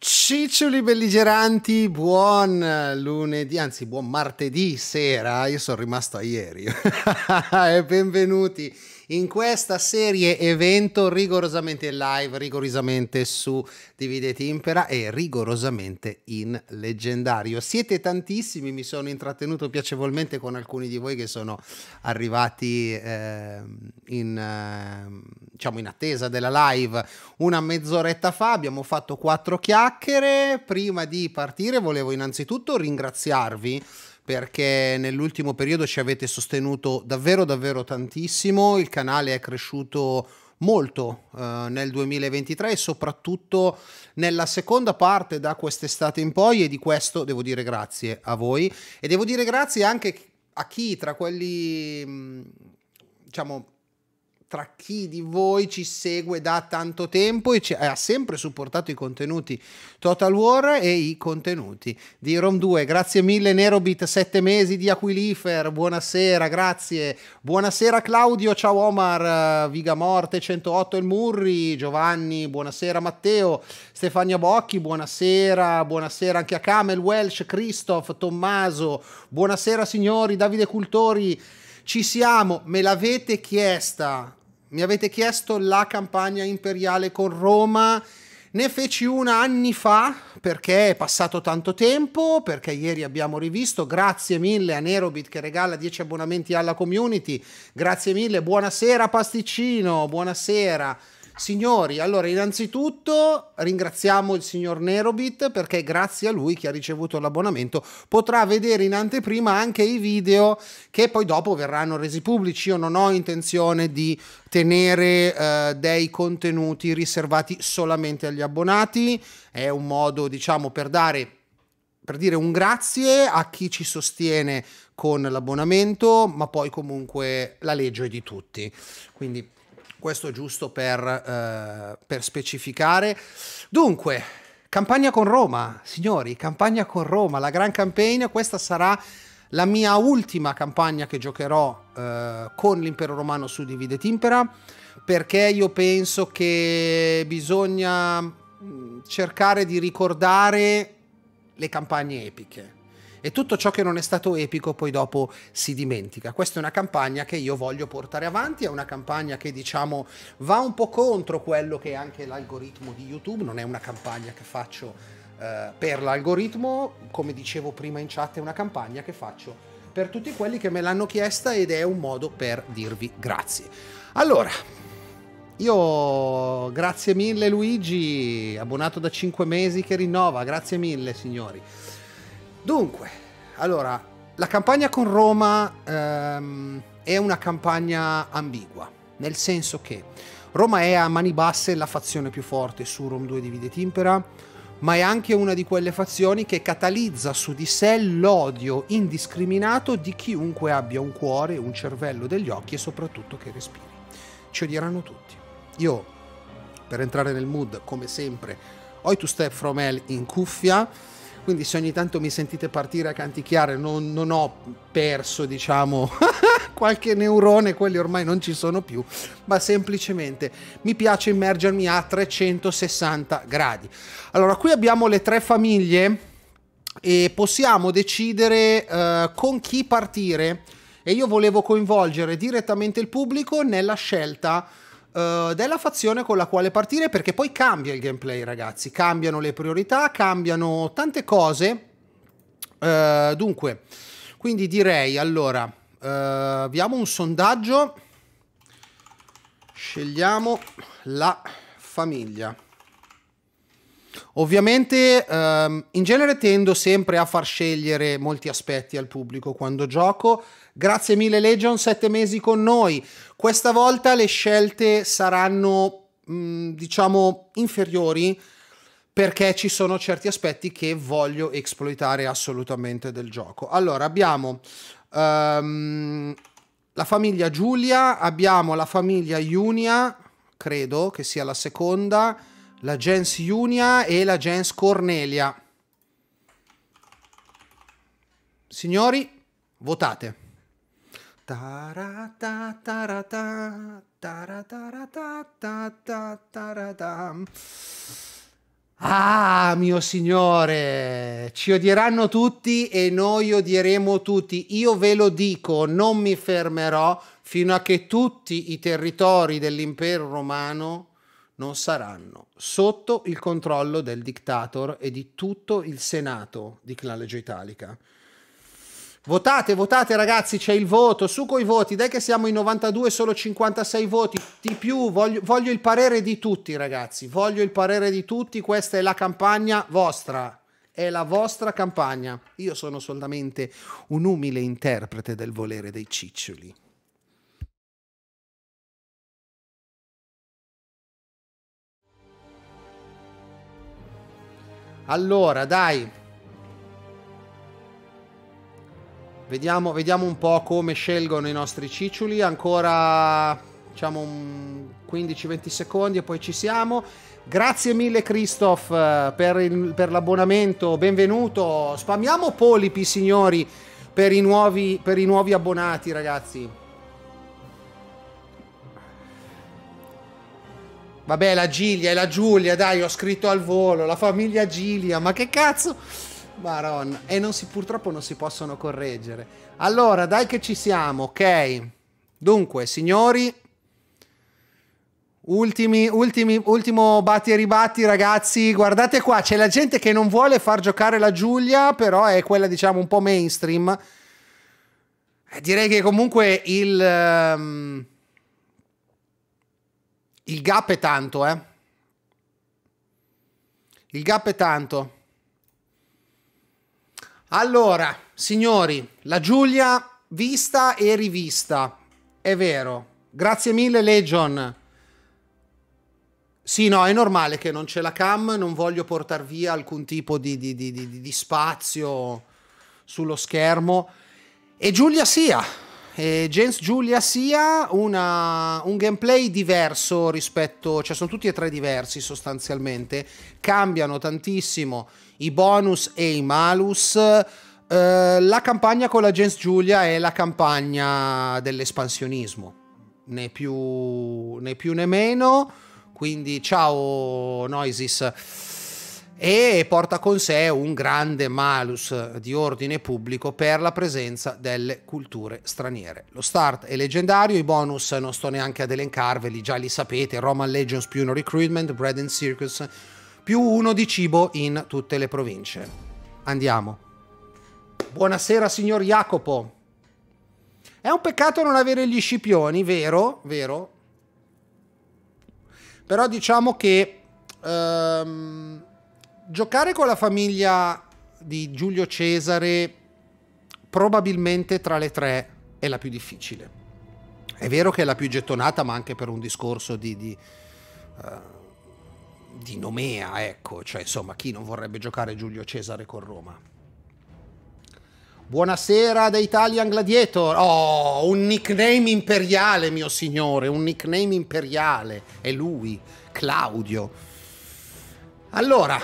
Ciccioli belligeranti, buon lunedì, anzi buon martedì sera, io sono rimasto a ieri, e benvenuti in questa serie evento rigorosamente live, rigorosamente su Dividete Impera e rigorosamente in leggendario. Siete tantissimi, mi sono intrattenuto piacevolmente con alcuni di voi che sono arrivati eh, in, eh, diciamo in attesa della live una mezz'oretta fa, abbiamo fatto quattro chiacchiere. Prima di partire volevo innanzitutto ringraziarvi perché nell'ultimo periodo ci avete sostenuto davvero davvero tantissimo, il canale è cresciuto molto eh, nel 2023 e soprattutto nella seconda parte da quest'estate in poi e di questo devo dire grazie a voi. E devo dire grazie anche a chi tra quelli mm, diciamo tra chi di voi ci segue da tanto tempo e ci, ha sempre supportato i contenuti Total War e i contenuti di Rom 2. Grazie mille Nerobit, 7 mesi di Aquilifer, buonasera, grazie. Buonasera Claudio, ciao Omar, Viga Morte 108 il Murri, Giovanni, buonasera Matteo, Stefania Bocchi, buonasera, buonasera anche a Camel, Welsh, Christoph, Tommaso, buonasera signori, Davide Cultori. Ci siamo, me l'avete chiesta, mi avete chiesto la campagna imperiale con Roma. Ne feci una anni fa perché è passato tanto tempo, perché ieri abbiamo rivisto. Grazie mille a Nerobit che regala 10 abbonamenti alla community. Grazie mille, buonasera pasticcino, buonasera. Signori, allora innanzitutto ringraziamo il signor Nerobit perché grazie a lui che ha ricevuto l'abbonamento potrà vedere in anteprima anche i video che poi dopo verranno resi pubblici. Io non ho intenzione di tenere eh, dei contenuti riservati solamente agli abbonati, è un modo diciamo per dare per dire un grazie a chi ci sostiene con l'abbonamento, ma poi comunque la legge è di tutti. Quindi questo giusto per, eh, per specificare. Dunque, campagna con Roma, signori, campagna con Roma, la gran campagna, questa sarà la mia ultima campagna che giocherò eh, con l'impero romano su Divide Timpera perché io penso che bisogna mm, cercare di ricordare le campagne epiche e tutto ciò che non è stato epico poi dopo si dimentica. Questa è una campagna che io voglio portare avanti, è una campagna che diciamo va un po' contro quello che è anche l'algoritmo di YouTube, non è una campagna che faccio eh, per l'algoritmo, come dicevo prima in chat è una campagna che faccio per tutti quelli che me l'hanno chiesta ed è un modo per dirvi grazie. Allora, io grazie mille Luigi, abbonato da 5 mesi che rinnova, grazie mille signori. Dunque, allora, la campagna con Roma ehm, è una campagna ambigua, nel senso che Roma è a mani basse la fazione più forte su Rom 2 Divide Timpera, ma è anche una di quelle fazioni che catalizza su di sé l'odio indiscriminato di chiunque abbia un cuore, un cervello degli occhi e soprattutto che respiri. Ci odieranno tutti. Io, per entrare nel mood, come sempre, ho i Two Step From Hell in cuffia, quindi se ogni tanto mi sentite partire a canticchiare non, non ho perso diciamo qualche neurone, quelli ormai non ci sono più, ma semplicemente mi piace immergermi a 360 gradi. Allora qui abbiamo le tre famiglie e possiamo decidere uh, con chi partire e io volevo coinvolgere direttamente il pubblico nella scelta uh, della fazione con la quale partire perché poi cambia il gameplay ragazzi, cambiano le priorità, cambiano tante cose. Uh, dunque, quindi direi allora, uh, abbiamo un sondaggio, scegliamo la famiglia. Ovviamente um, in genere tendo sempre a far scegliere molti aspetti al pubblico quando gioco. Grazie mille Legion, sette mesi con noi. Questa volta le scelte saranno, mm, diciamo, inferiori perché ci sono certi aspetti che voglio esploitare assolutamente del gioco. Allora, abbiamo um, la famiglia Giulia, abbiamo la famiglia Iunia, credo che sia la seconda, la gens Iunia e la gens Cornelia. Signori, votate. Ah, mio signore, ci odieranno tutti e noi odieremo tutti. Io ve lo dico, non mi fermerò fino a che tutti i territori dell'impero romano non saranno sotto il controllo del dictator e di tutto il senato di Clan Italica. Votate, votate ragazzi, c'è il voto, su coi voti, dai che siamo in 92, solo 56 voti, di più, voglio, voglio il parere di tutti ragazzi, voglio il parere di tutti, questa è la campagna vostra, è la vostra campagna. Io sono solamente un umile interprete del volere dei ciccioli. Allora, dai, Vediamo, vediamo un po' come scelgono i nostri ciccioli. Ancora diciamo 15-20 secondi e poi ci siamo. Grazie mille Christoph per, il, per l'abbonamento, benvenuto. Spammiamo polipi signori per i nuovi, per i nuovi abbonati ragazzi. Vabbè la Gilia e la Giulia, dai ho scritto al volo, la famiglia Gilia, ma che cazzo... Maronna. E non si, purtroppo non si possono correggere. Allora, dai che ci siamo, ok. Dunque, signori, ultimi, ultimi, ultimo batti e ribatti, ragazzi. Guardate qua, c'è la gente che non vuole far giocare la Giulia, però è quella, diciamo, un po' mainstream. Eh, direi che comunque il... Um, il gap è tanto, eh. Il gap è tanto. Allora, signori, la Giulia vista e rivista. È vero. Grazie mille, Legion. Sì, no, è normale che non c'è la cam, non voglio portare via alcun tipo di, di, di, di spazio sullo schermo. E Giulia sia, e Gens Giulia sia una, un gameplay diverso rispetto, cioè sono tutti e tre diversi sostanzialmente, cambiano tantissimo i bonus e i malus. Uh, la campagna con la Gens Giulia è la campagna dell'espansionismo, né più né, più né meno. Quindi ciao Noisis. E porta con sé un grande malus di ordine pubblico per la presenza delle culture straniere. Lo start è leggendario, i bonus non sto neanche ad elencarveli, già li sapete, Roman Legends più uno recruitment, Bread and Circus più uno di cibo in tutte le province. Andiamo. Buonasera signor Jacopo. È un peccato non avere gli scipioni, vero? Vero. Però diciamo che ehm, giocare con la famiglia di Giulio Cesare probabilmente tra le tre è la più difficile. È vero che è la più gettonata, ma anche per un discorso di, di uh, di nomea, ecco, cioè insomma chi non vorrebbe giocare Giulio Cesare con Roma. Buonasera da Italian Gladiator. Oh, un nickname imperiale, mio signore, un nickname imperiale. È lui, Claudio. Allora,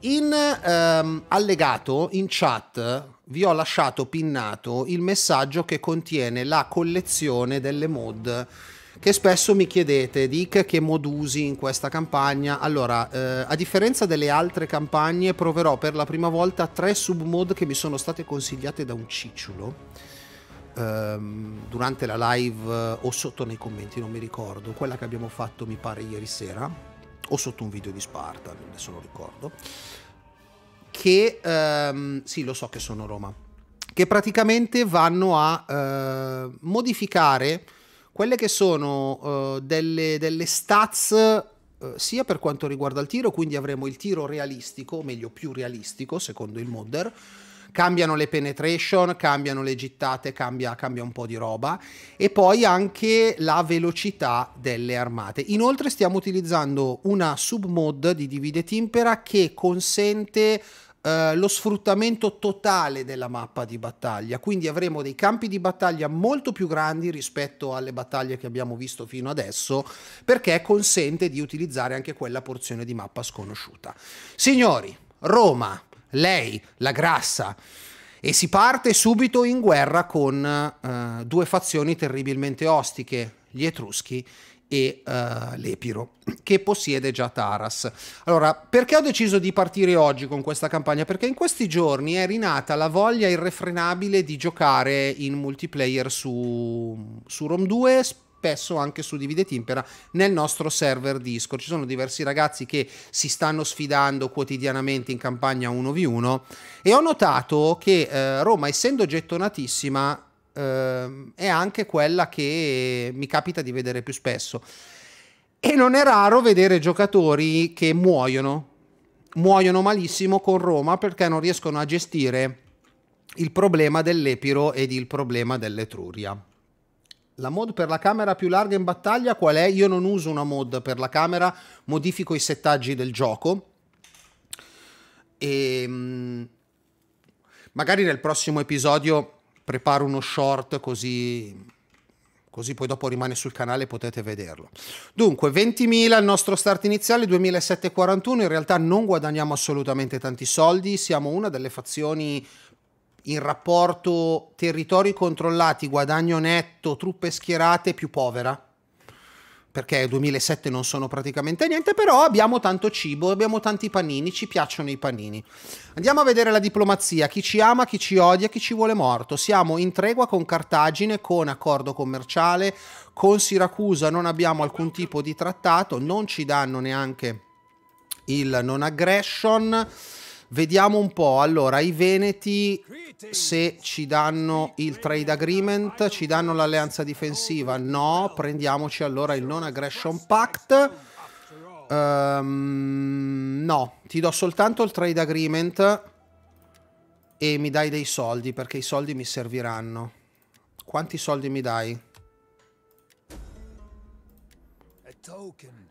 in ehm, allegato, in chat, vi ho lasciato pinnato il messaggio che contiene la collezione delle mod che spesso mi chiedete, Dick, che mod usi in questa campagna? Allora, eh, a differenza delle altre campagne, proverò per la prima volta tre submod che mi sono state consigliate da un cicciolo ehm, durante la live eh, o sotto nei commenti, non mi ricordo, quella che abbiamo fatto mi pare ieri sera, o sotto un video di Sparta, adesso non ricordo, che, ehm, sì lo so che sono Roma, che praticamente vanno a eh, modificare quelle che sono uh, delle, delle, stats uh, sia per quanto riguarda il tiro, quindi avremo il tiro realistico, o meglio più realistico secondo il modder, cambiano le penetration, cambiano le gittate, cambia, cambia un po' di roba e poi anche la velocità delle armate. Inoltre stiamo utilizzando una submod di Divide Timpera che consente Uh, lo sfruttamento totale della mappa di battaglia, quindi avremo dei campi di battaglia molto più grandi rispetto alle battaglie che abbiamo visto fino adesso, perché consente di utilizzare anche quella porzione di mappa sconosciuta. Signori, Roma, lei, la grassa, e si parte subito in guerra con uh, due fazioni terribilmente ostiche, gli Etruschi e uh, l'Epiro, che possiede già Taras. Allora, perché ho deciso di partire oggi con questa campagna? Perché in questi giorni è rinata la voglia irrefrenabile di giocare in multiplayer su, su Rom 2, spesso anche su Divide Timpera nel nostro server Discord. Ci sono diversi ragazzi che si stanno sfidando quotidianamente in campagna 1v1 e ho notato che eh, Roma, essendo gettonatissima, eh, è anche quella che mi capita di vedere più spesso. E non è raro vedere giocatori che muoiono, muoiono malissimo con Roma perché non riescono a gestire il problema dell'Epiro ed il problema dell'Etruria. La mod per la camera più larga in battaglia qual è? Io non uso una mod per la camera, modifico i settaggi del gioco e ehm, magari nel prossimo episodio preparo uno short così, così poi dopo rimane sul canale e potete vederlo. Dunque, 20.000 il nostro start iniziale, 2.741, in realtà non guadagniamo assolutamente tanti soldi, siamo una delle fazioni in rapporto territori controllati, guadagno netto, truppe schierate più povera perché 2007 non sono praticamente niente, però abbiamo tanto cibo, abbiamo tanti panini, ci piacciono i panini. Andiamo a vedere la diplomazia, chi ci ama, chi ci odia, chi ci vuole morto. Siamo in tregua con Cartagine, con accordo commerciale, con Siracusa non abbiamo alcun tipo di trattato, non ci danno neanche il non aggression. Vediamo un po', allora, i Veneti se ci danno il trade agreement, ci danno l'alleanza difensiva, no, prendiamoci allora il non aggression pact. Um, no, ti do soltanto il trade agreement e mi dai dei soldi perché i soldi mi serviranno. Quanti soldi mi dai?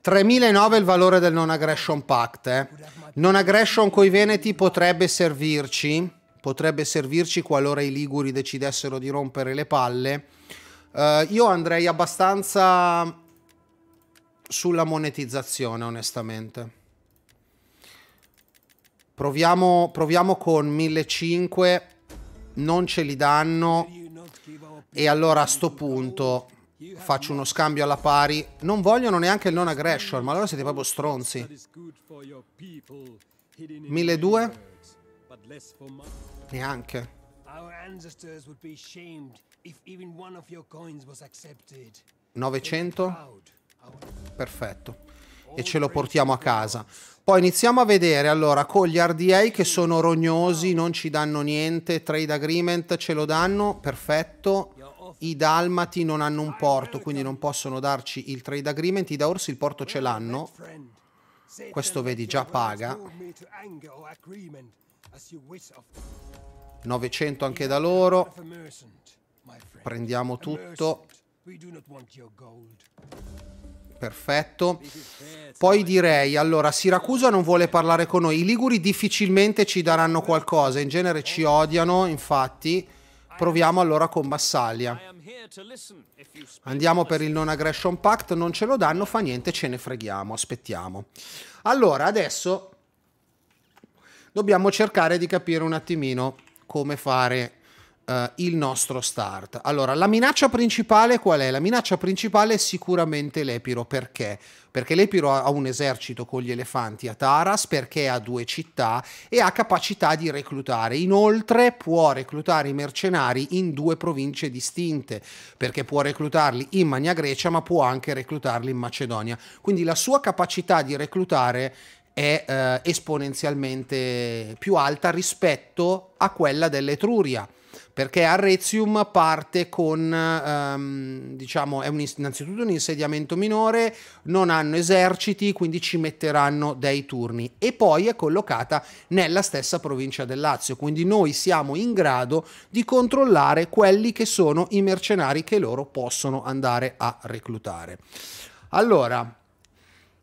3009 è il valore del non aggression pact. Eh. Non aggression coi veneti potrebbe servirci, potrebbe servirci qualora i liguri decidessero di rompere le palle. Uh, io andrei abbastanza sulla monetizzazione, onestamente. Proviamo, proviamo con 1500, non ce li danno e allora a sto punto faccio uno scambio alla pari. Non vogliono neanche il non aggression, ma allora siete proprio stronzi. 1200? Neanche. 900? Perfetto. E ce lo portiamo a casa. Poi iniziamo a vedere, allora, con gli RDA che sono rognosi, non ci danno niente, trade agreement ce lo danno, perfetto i dalmati non hanno un porto, quindi non possono darci il trade agreement. I daorsi il porto ce l'hanno. Questo vedi già paga. 900 anche da loro. Prendiamo tutto. Perfetto. Poi direi, allora, Siracusa non vuole parlare con noi. I Liguri difficilmente ci daranno qualcosa. In genere ci odiano, infatti. Proviamo allora con Bassalia. Andiamo per il non aggression pact, non ce lo danno, fa niente, ce ne freghiamo, aspettiamo. Allora, adesso dobbiamo cercare di capire un attimino come fare uh, il nostro start. Allora, la minaccia principale qual è? La minaccia principale è sicuramente l'Epiro. Perché? Perché l'Epiro ha un esercito con gli elefanti a Taras, perché ha due città e ha capacità di reclutare. Inoltre può reclutare i mercenari in due province distinte, perché può reclutarli in Magna Grecia, ma può anche reclutarli in Macedonia. Quindi la sua capacità di reclutare è eh, esponenzialmente più alta rispetto a quella dell'Etruria perché Arrezium parte con, um, diciamo, è un, innanzitutto un insediamento minore, non hanno eserciti, quindi ci metteranno dei turni e poi è collocata nella stessa provincia del Lazio, quindi noi siamo in grado di controllare quelli che sono i mercenari che loro possono andare a reclutare. Allora,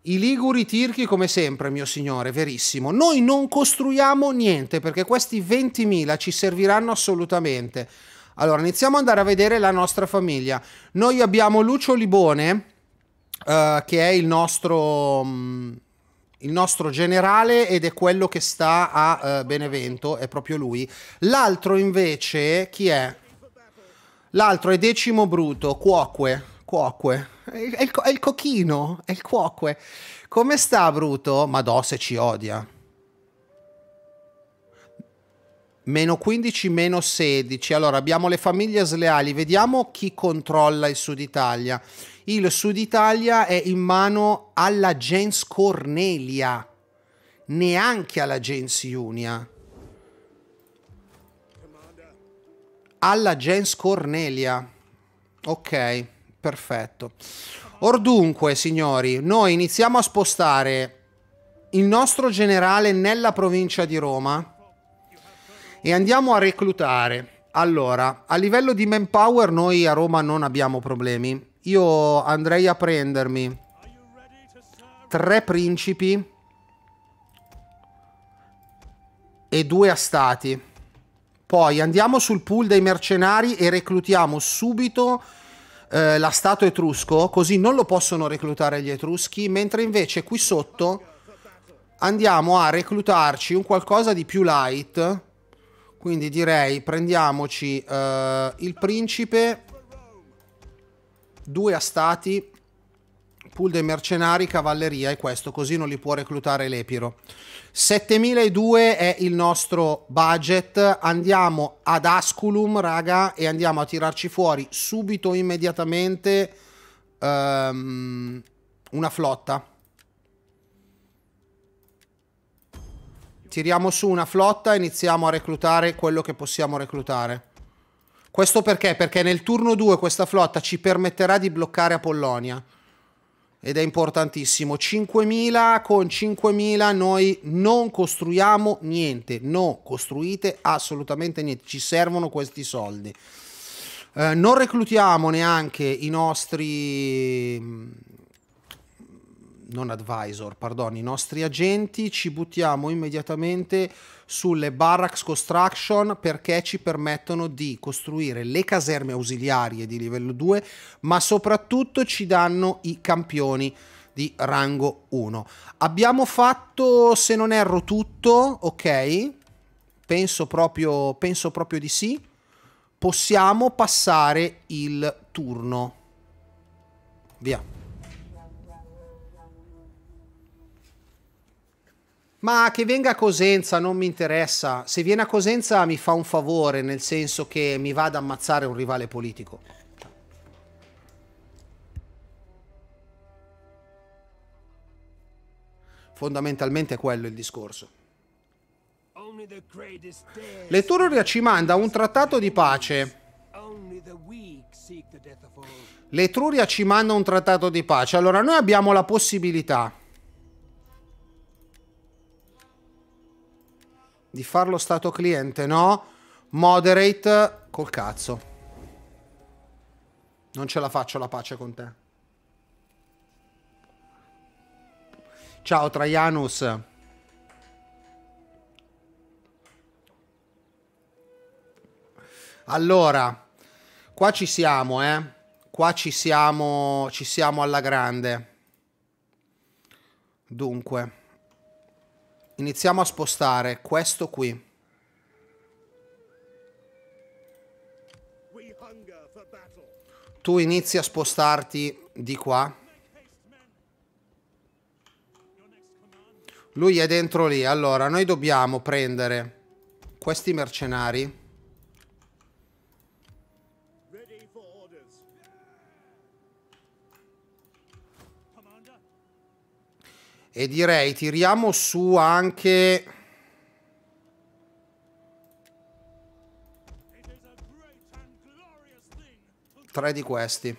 i liguri tirchi come sempre, mio signore, verissimo. Noi non costruiamo niente perché questi 20.000 ci serviranno assolutamente. Allora, iniziamo ad andare a vedere la nostra famiglia. Noi abbiamo Lucio Libone, uh, che è il nostro, um, il nostro, generale ed è quello che sta a uh, Benevento, è proprio lui. L'altro invece, chi è? L'altro è Decimo Bruto, Cuoque Cuoque. È il, è, il, cochino, è il cuoque. Come sta, Bruto? Madò, se ci odia. Meno 15, meno 16. Allora, abbiamo le famiglie sleali. Vediamo chi controlla il Sud Italia. Il Sud Italia è in mano alla gens Cornelia, neanche alla gens Iunia. Alla gens Cornelia. Ok, perfetto. Or dunque, signori, noi iniziamo a spostare il nostro generale nella provincia di Roma e andiamo a reclutare. Allora, a livello di manpower noi a Roma non abbiamo problemi. Io andrei a prendermi tre principi e due astati. Poi andiamo sul pool dei mercenari e reclutiamo subito eh, la statua etrusco, così non lo possono reclutare gli etruschi, mentre invece qui sotto andiamo a reclutarci un qualcosa di più light. Quindi direi prendiamoci eh, il principe, due astati, pool dei mercenari, cavalleria e questo, così non li può reclutare l'Epiro. 7002 è il nostro budget, andiamo ad Asculum, raga, e andiamo a tirarci fuori subito, immediatamente, um, una flotta. Tiriamo su una flotta e iniziamo a reclutare quello che possiamo reclutare. Questo perché? Perché nel turno 2 questa flotta ci permetterà di bloccare Apollonia ed è importantissimo. 5.000 con 5.000 noi non costruiamo niente. No costruite assolutamente niente. Ci servono questi soldi. Eh, non reclutiamo neanche i nostri non advisor, pardon, i nostri agenti, ci buttiamo immediatamente sulle barracks construction perché ci permettono di costruire le caserme ausiliarie di livello 2, ma soprattutto ci danno i campioni di rango 1. Abbiamo fatto, se non erro, tutto, ok? Penso proprio, penso proprio di sì. Possiamo passare il turno. Via. Ma che venga a Cosenza non mi interessa. Se viene a Cosenza mi fa un favore, nel senso che mi va ad ammazzare un rivale politico. Fondamentalmente è quello il discorso. L'Etruria ci manda un trattato di pace. L'Etruria ci manda un trattato di pace. Allora noi abbiamo la possibilità di farlo stato cliente, no? Moderate col cazzo. Non ce la faccio la pace con te. Ciao Traianus. Allora, qua ci siamo, eh. Qua ci siamo, ci siamo alla grande. Dunque iniziamo a spostare questo qui. Tu inizi a spostarti di qua. Lui è dentro lì. Allora, noi dobbiamo prendere questi mercenari. E direi tiriamo su anche... Tre di questi.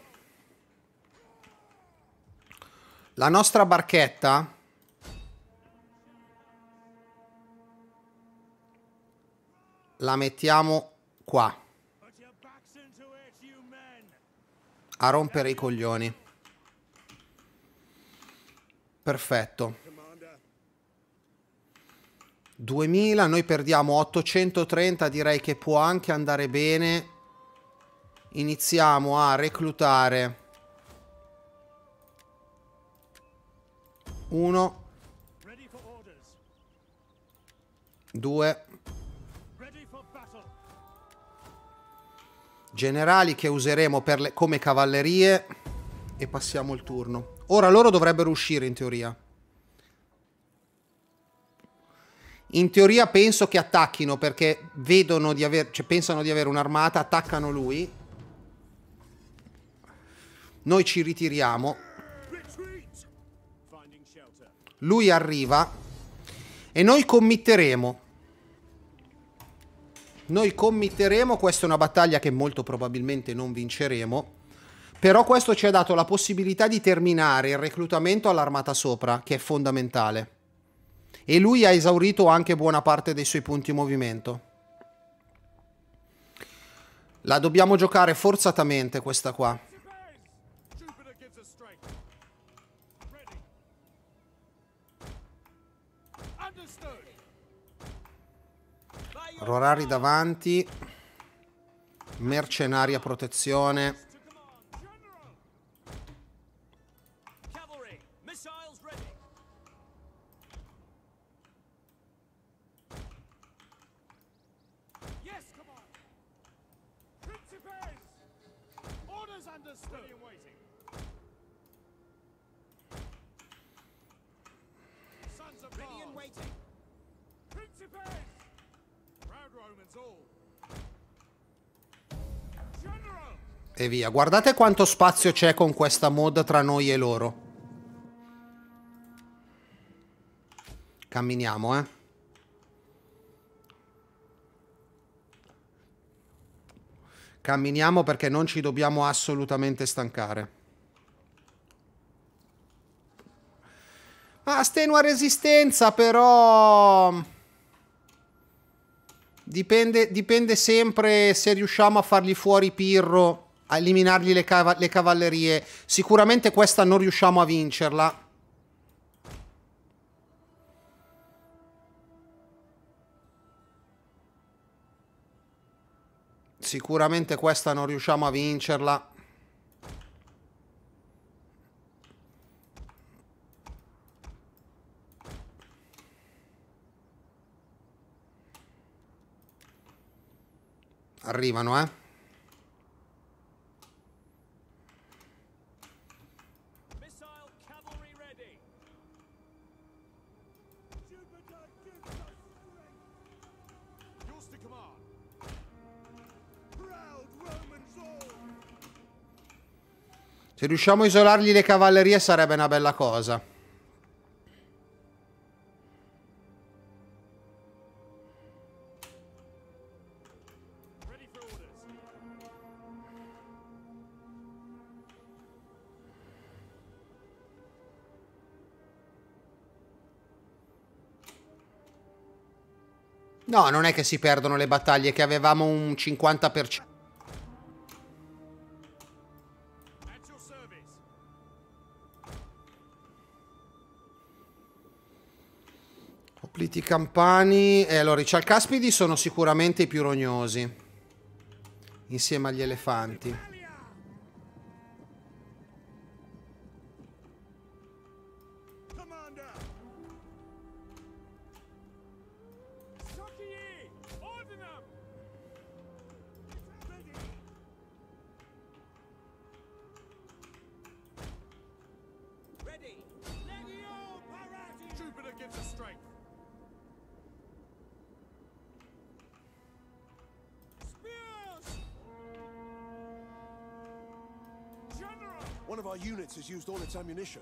La nostra barchetta... La mettiamo qua. A rompere i coglioni. Perfetto. 2000, noi perdiamo 830, direi che può anche andare bene. Iniziamo a reclutare. Uno. Due. Generali che useremo le, come cavallerie. e passiamo il turno. Ora loro dovrebbero uscire in teoria. In teoria penso che attacchino perché vedono di aver, cioè pensano di avere un'armata, attaccano lui. Noi ci ritiriamo. Lui arriva e noi committeremo. Noi committeremo, questa è una battaglia che molto probabilmente non vinceremo. Però questo ci ha dato la possibilità di terminare il reclutamento all'armata sopra, che è fondamentale. E lui ha esaurito anche buona parte dei suoi punti movimento. La dobbiamo giocare forzatamente questa qua. Rorari davanti. Mercenaria protezione. E via. Guardate quanto spazio c'è con questa mod tra noi e loro. Camminiamo, eh. Camminiamo perché non ci dobbiamo assolutamente stancare. Ah, stenua resistenza, però... Dipende, dipende sempre se riusciamo a fargli fuori Pirro a eliminargli le, cav le cavallerie. Sicuramente questa non riusciamo a vincerla. Sicuramente questa non riusciamo a vincerla. Arrivano, eh. Se riusciamo a isolargli le cavallerie sarebbe una bella cosa. No, non è che si perdono le battaglie, che avevamo un 50%. Pliti campani. E allora i cialcaspidi sono sicuramente i più rognosi. Insieme agli elefanti. Ammunition.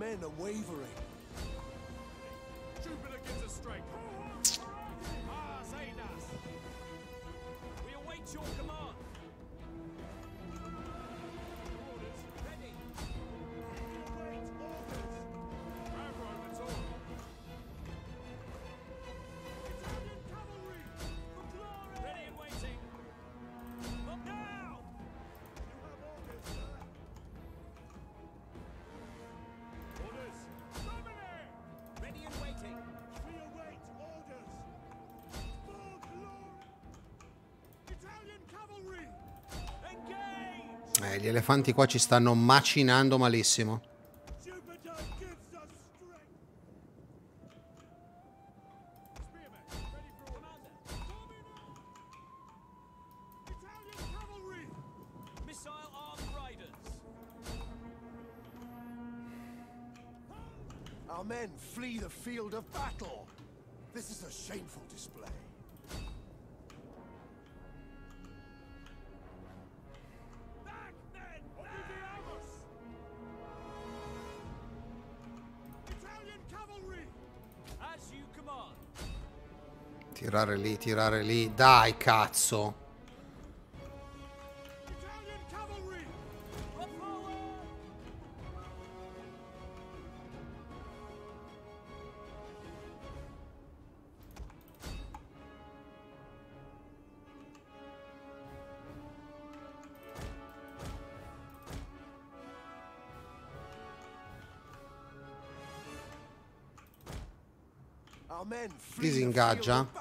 Men are wavering. Eh, gli elefanti qua ci stanno macinando malissimo. Tirare lì, tirare lì. Dai, cazzo. Italian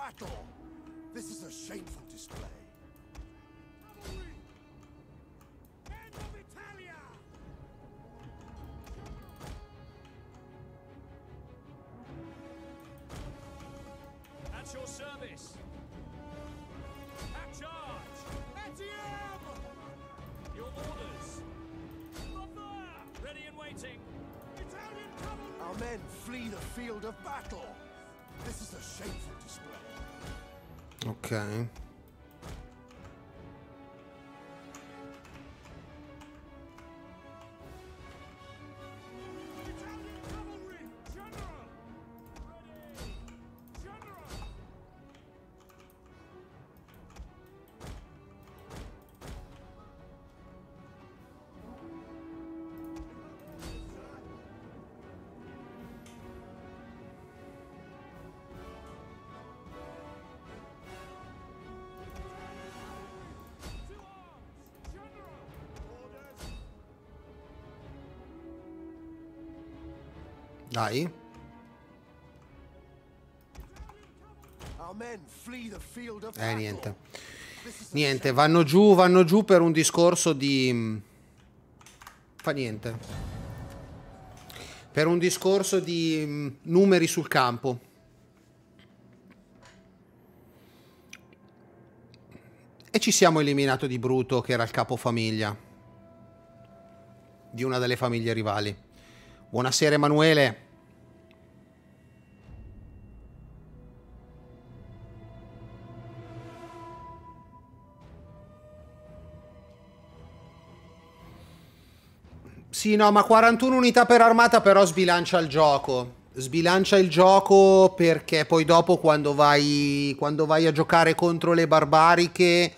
Dai. Eh, niente. Niente, vanno giù, vanno giù per un discorso di... Fa niente. Per un discorso di mm, numeri sul campo. E ci siamo eliminato di Bruto, che era il capofamiglia. Di una delle famiglie rivali. Buonasera Emanuele. Sì, no, ma 41 unità per armata però sbilancia il gioco. Sbilancia il gioco perché poi dopo quando vai, quando vai a giocare contro le barbariche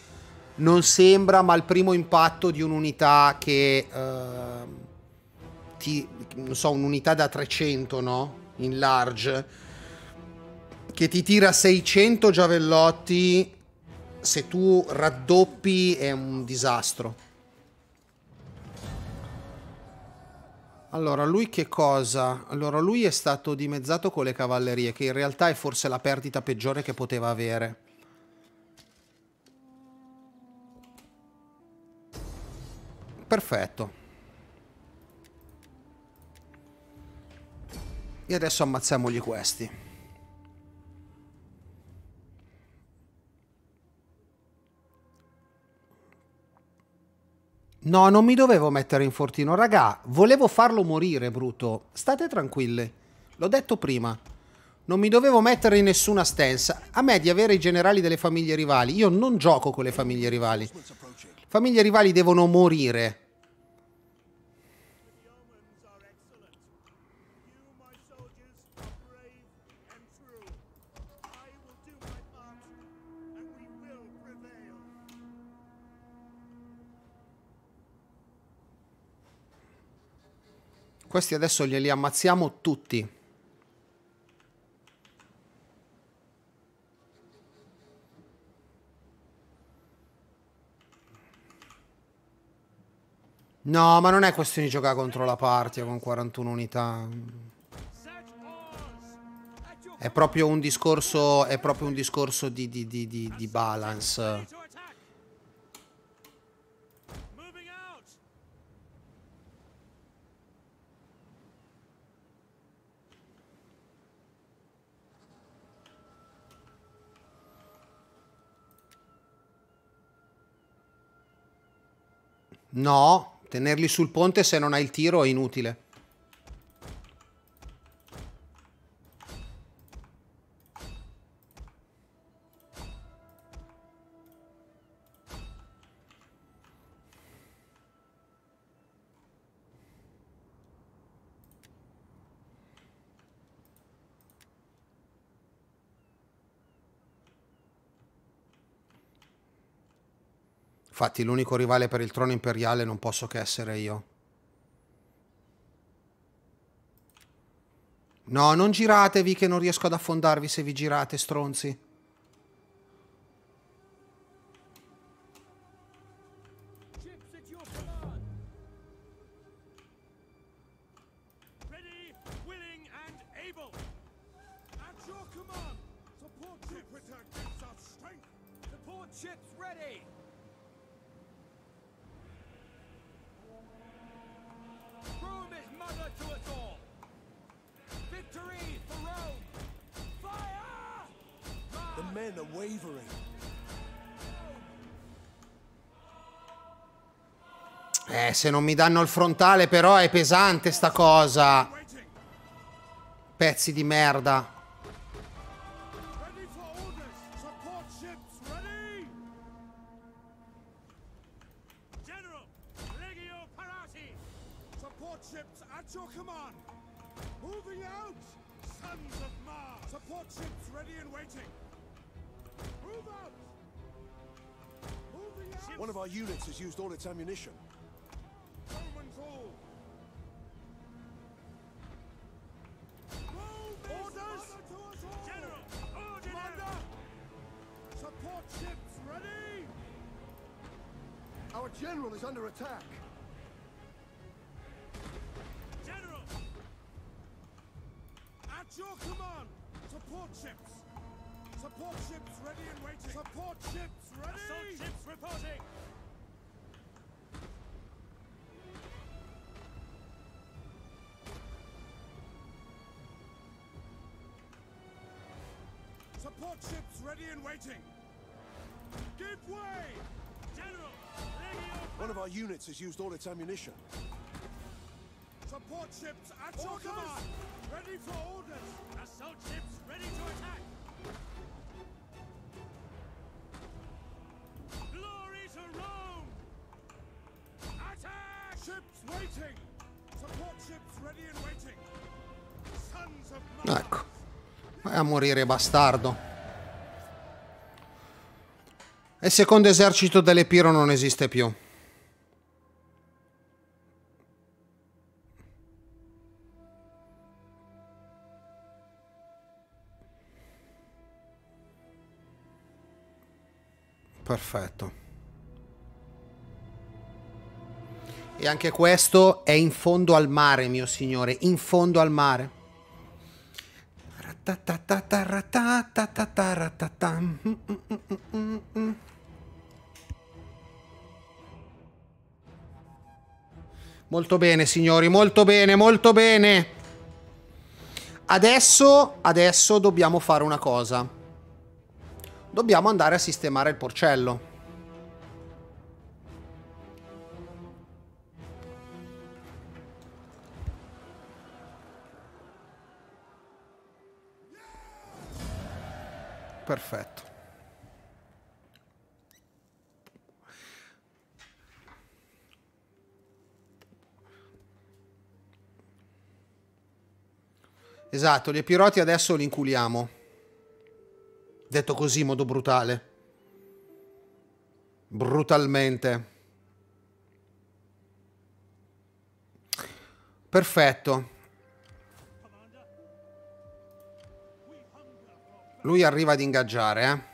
non sembra, ma il primo impatto di un'unità che... ehm, ti, non so, un'unità da 300, no? In large. Che ti tira 600 giavellotti. Se tu raddoppi è un disastro. Allora, lui che cosa? Allora, lui è stato dimezzato con le cavallerie, che in realtà è forse la perdita peggiore che poteva avere. Perfetto. E adesso ammazziamogli questi. No, non mi dovevo mettere in fortino, raga. Volevo farlo morire, Bruto. State tranquilli. L'ho detto prima. Non mi dovevo mettere in nessuna stance. A me di avere i generali delle famiglie rivali. Io non gioco con le famiglie rivali. Famiglie rivali devono morire. Questi adesso glieli ammazziamo tutti. No, ma non è questione di giocare contro la Partia con 41 unità. È proprio un discorso, è proprio un discorso di, di- di- di- di balance. ready to attack! Moving out! No, tenerli sul ponte se non hai il tiro è inutile. Infatti l'unico rivale per il trono imperiale non posso che essere io. No, non giratevi che non riesco ad affondarvi se vi girate, stronzi. Se non mi danno il frontale però è pesante sta cosa. Pezzi di merda. Units has used all its ammunition. Support ships at your command. Ready for orders. Assault ships ready to attack! Glory to Rome! Attack! Ships waiting. Support ships ready and waiting. Sons of Mars. Ecco. Vai a morire, bastardo. E il secondo esercito dell'Epiro non esiste più. Perfetto. E anche questo è in fondo al mare, mio signore, in fondo al mare. Molto bene, signori, molto bene, molto bene. Adesso, adesso dobbiamo fare una cosa. Dobbiamo andare a sistemare il porcello. Perfetto. Esatto, gli epiroti adesso li inculiamo. Detto così in modo brutale. Brutalmente. Perfetto. Lui arriva ad ingaggiare, eh.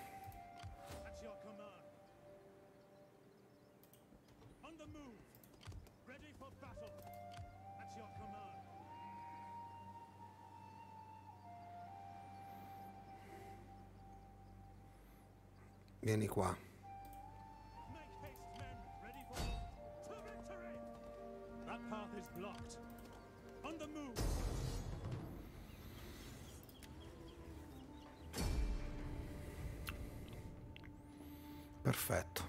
The move. Perfetto.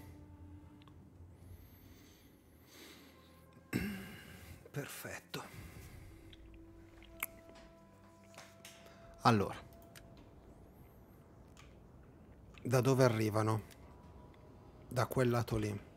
Perfetto. Allora. Da dove arrivano? Da quel lato lì.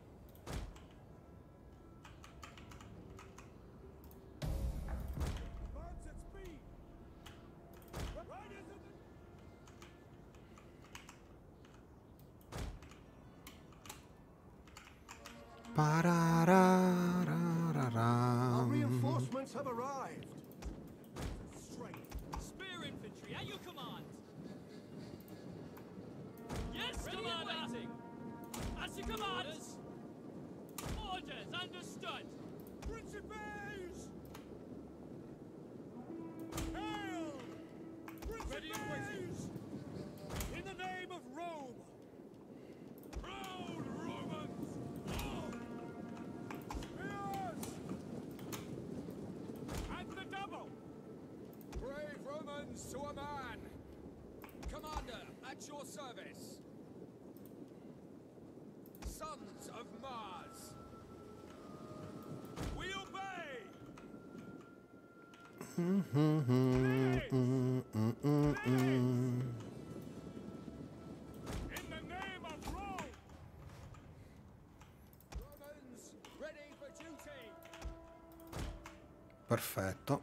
Perfetto.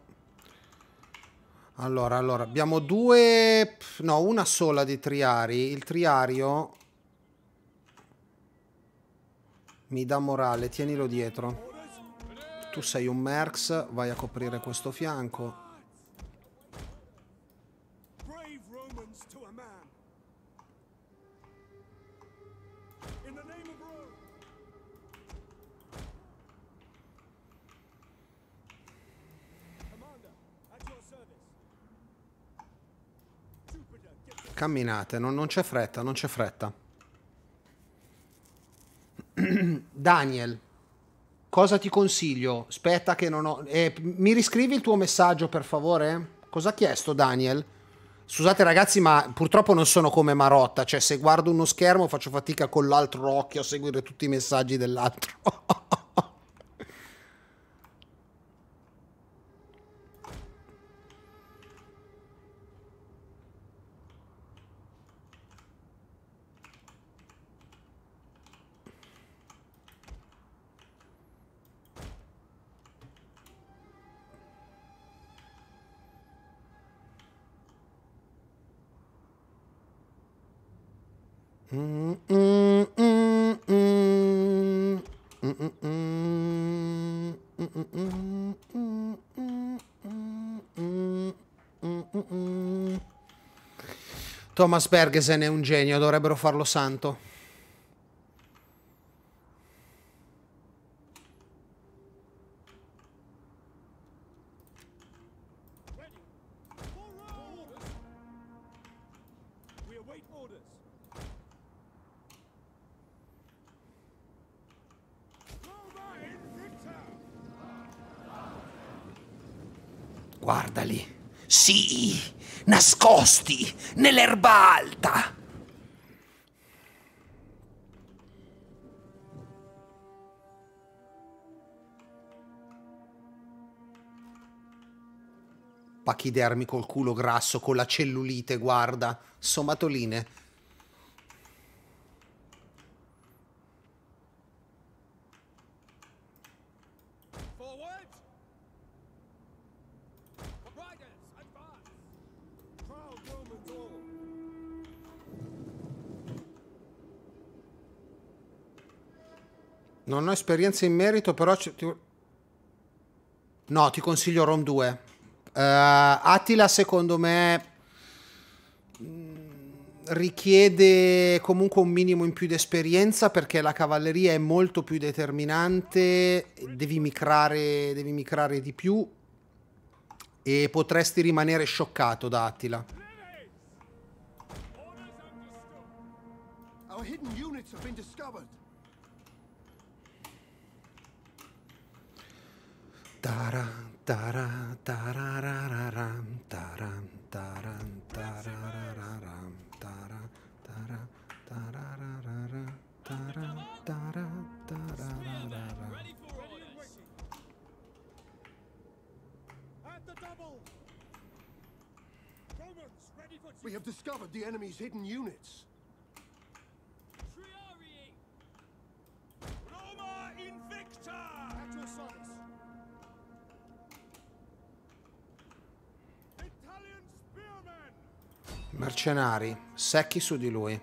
Allora, allora, abbiamo due... No, una sola di triari. Il triario... Mi dà morale, tienilo dietro. Tu sei un Merx, vai a coprire questo fianco. Camminate, non, non c'è fretta, non c'è fretta. Daniel, cosa ti consiglio? Aspetta che non ho... eh, mi riscrivi il tuo messaggio per favore? Cosa ha chiesto Daniel? Scusate ragazzi, ma purtroppo non sono come Marotta, cioè se guardo uno schermo faccio fatica con l'altro occhio a seguire tutti i messaggi dell'altro. Thomas Bergesen è un genio, dovrebbero farlo santo. Nascosti nell'erba alta. Pachidermi col culo grasso, con la cellulite, guarda. Somatoline. Ho esperienza in merito, però... ti- No, ti consiglio Rome 2. Eh, Attila, secondo me, mh, richiede comunque un minimo in più di esperienza perché la cavalleria è molto più determinante, devi micrare, devi micrare di più e potresti rimanere scioccato da Attila. Our hidden units have been discovered. We have discovered the enemy's hidden units. Triarii. Roma Invicta! At your service. Mercenari, secchi su di lui.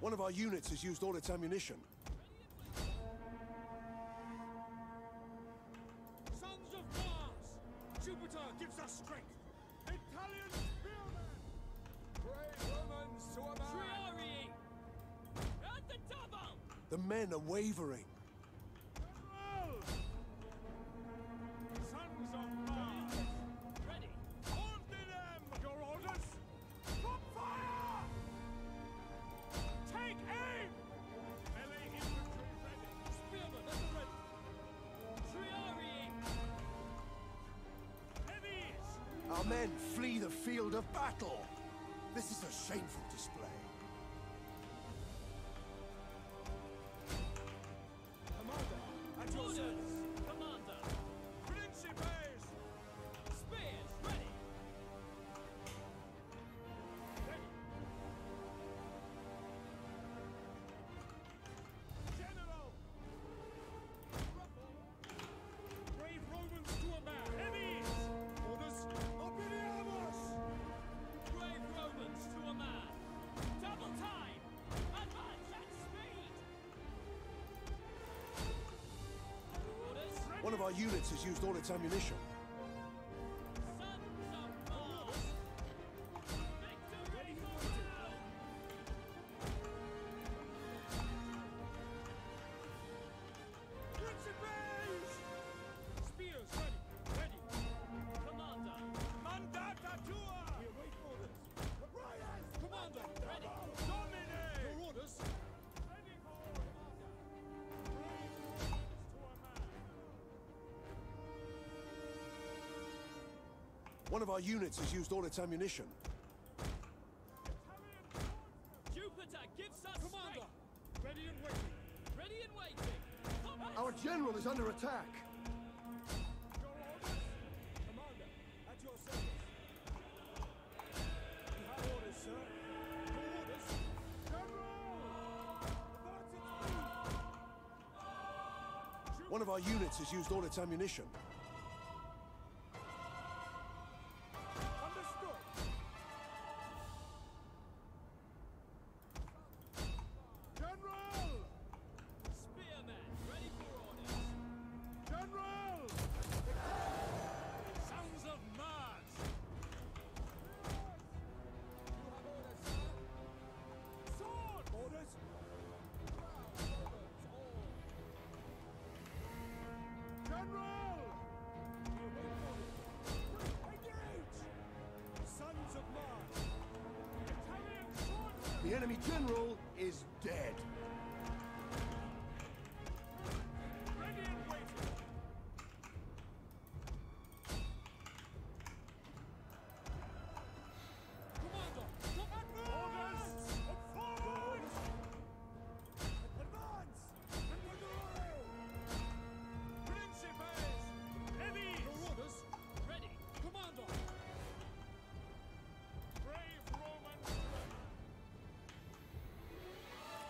One of our units has used all its ammunition. Units has used all its ammunition. One of our units has used all its ammunition. Jupiter gives us Commander! strength. Ready and waiting! Ready and waiting. Combat. Our general is under attack. Your orders? Commander, at your service. You have orders, sir. Your orders? General! Advance One of our units has used all its ammunition.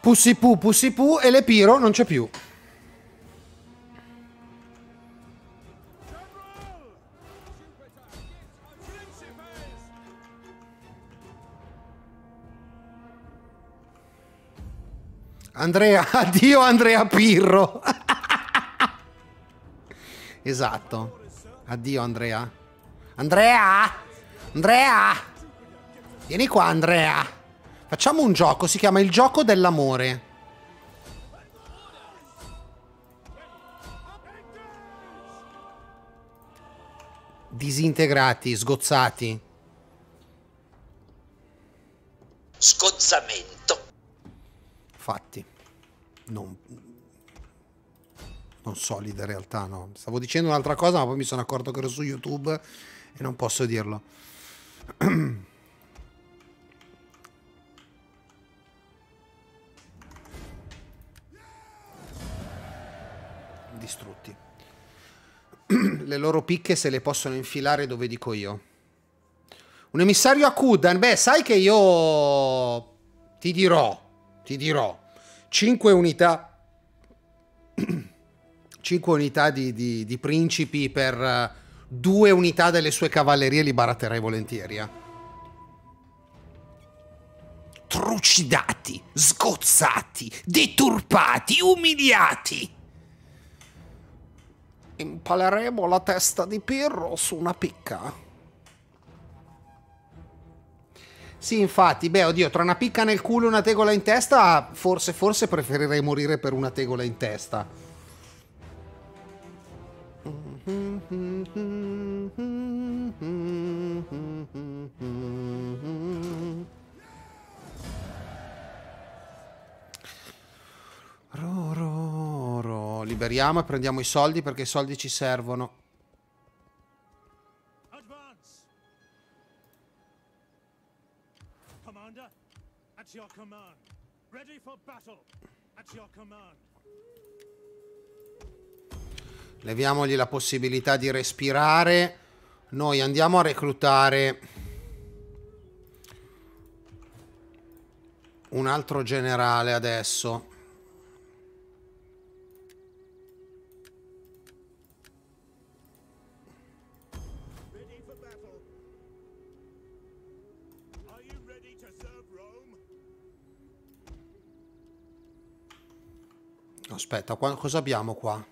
Pussipù, Pussipù e l'Epiro non c'è più. Andrea, addio Andrea Pirro. esatto. Addio Andrea. Andrea! Andrea! Vieni qua Andrea! Facciamo un gioco, si chiama il gioco dell'amore. Disintegrati, sgozzati. Scozzamento. Fatti. Non, non solide in realtà, no. Stavo dicendo un'altra cosa, ma poi mi sono accorto che ero su YouTube e non posso dirlo. le loro picche se le possono infilare dove dico io. Un emissario a Kudan, beh, sai che io ti dirò, ti dirò, 5 unità 5 unità di, di, di principi per uh, due unità delle sue cavallerie li baratterei volentieri. Eh. Trucidati, sgozzati, deturpati, umiliati. Impaleremo la testa di Pirro su una picca. Sì, infatti, beh, oddio, tra una picca nel culo e una tegola in testa, forse, forse preferirei morire per una tegola in testa. Ro, ro, ro. Liberiamo e prendiamo i soldi perché i soldi ci servono. Leviamogli la possibilità di respirare. Noi andiamo a reclutare un altro generale adesso. Aspetta, qua- cosa abbiamo qua?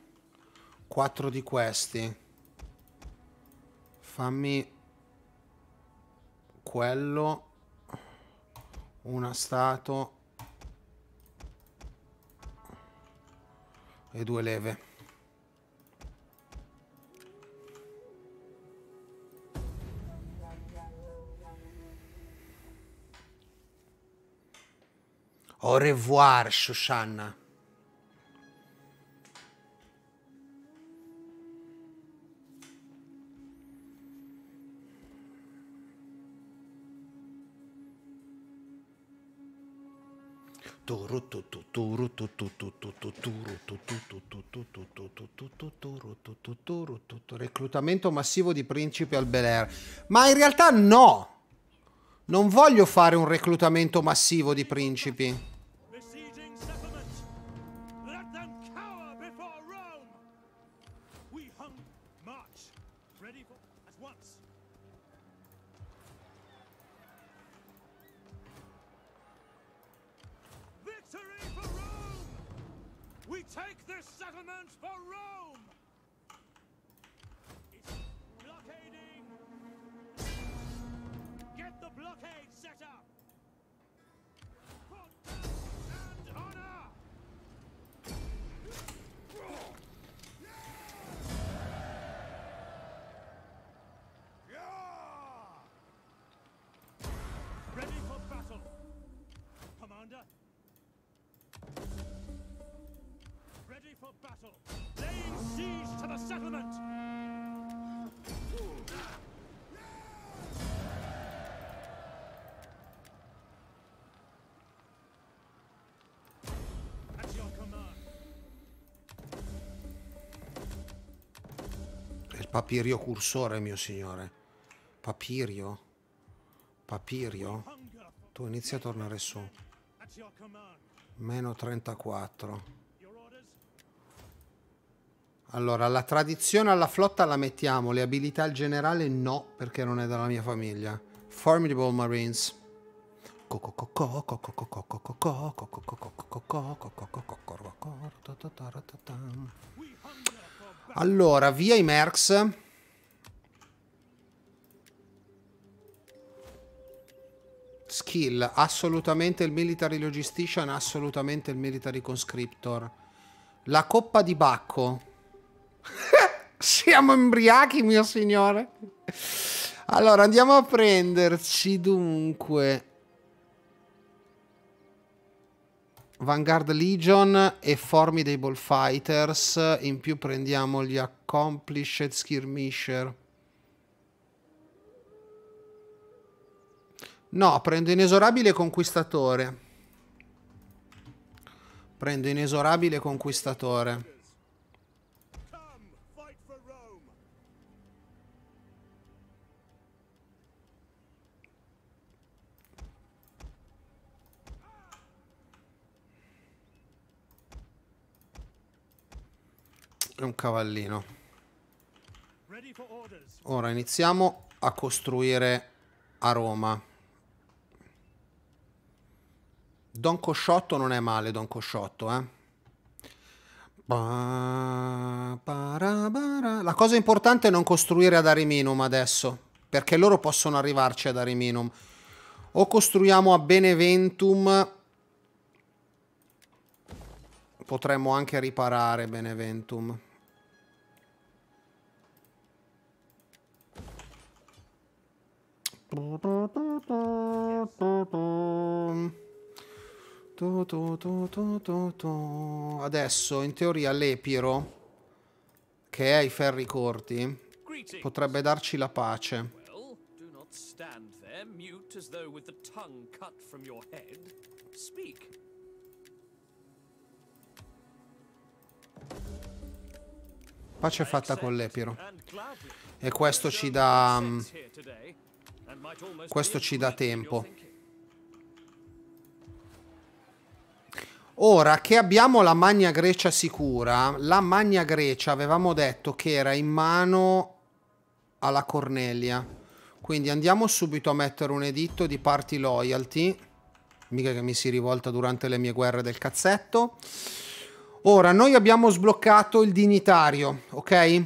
Quattro di questi. Fammi quello. Una stato. E due leve. Au revoir, Shoshana. Reclutamento massivo di principi al Bel Air. Ma in realtà no! Non voglio fare un reclutamento massivo di principi. Settlement for Rome! It's blockading! Get the blockade set up! For battle! Laying siege to the settlement! Papirio cursore, mio signore. Papirio? Papirio? Tu inizia a tornare su. Meno 34. Allora, la tradizione alla flotta la mettiamo, le abilità al generale no, perché non è della mia famiglia. Formidable Marines. Allora, via i Mercs. Skill, assolutamente il Military Logistician, assolutamente il Military Conscriptor. La coppa di Bacco. Siamo embriachi, mio signore. Allora, andiamo a prenderci dunque... Vanguard Legion e Formidable Fighters. In più prendiamo gli Accomplished Skirmisher. No, prendo inesorabile conquistatore. Prendo inesorabile conquistatore. Come, fight for Rome. È un cavallino. Ora iniziamo a costruire a Roma. Don Cosciotto non è male, Don Cosciotto, eh. La cosa importante è non costruire ad Ariminum adesso, perché loro possono arrivarci ad Ariminum. O costruiamo a Beneventum, potremmo anche riparare Beneventum. Adesso in teoria l'Epiro, che è ai ferri corti, potrebbe darci la pace. Pace fatta con l'Epiro. E questo ci dà... questo ci dà tempo. Ora che abbiamo la Magna Grecia sicura, la Magna Grecia avevamo detto che era in mano alla Cornelia. Quindi andiamo subito a mettere un editto di party loyalty. Mica che mi si rivolta durante le mie guerre del cazzetto. Ora, noi abbiamo sbloccato il dignitario, ok?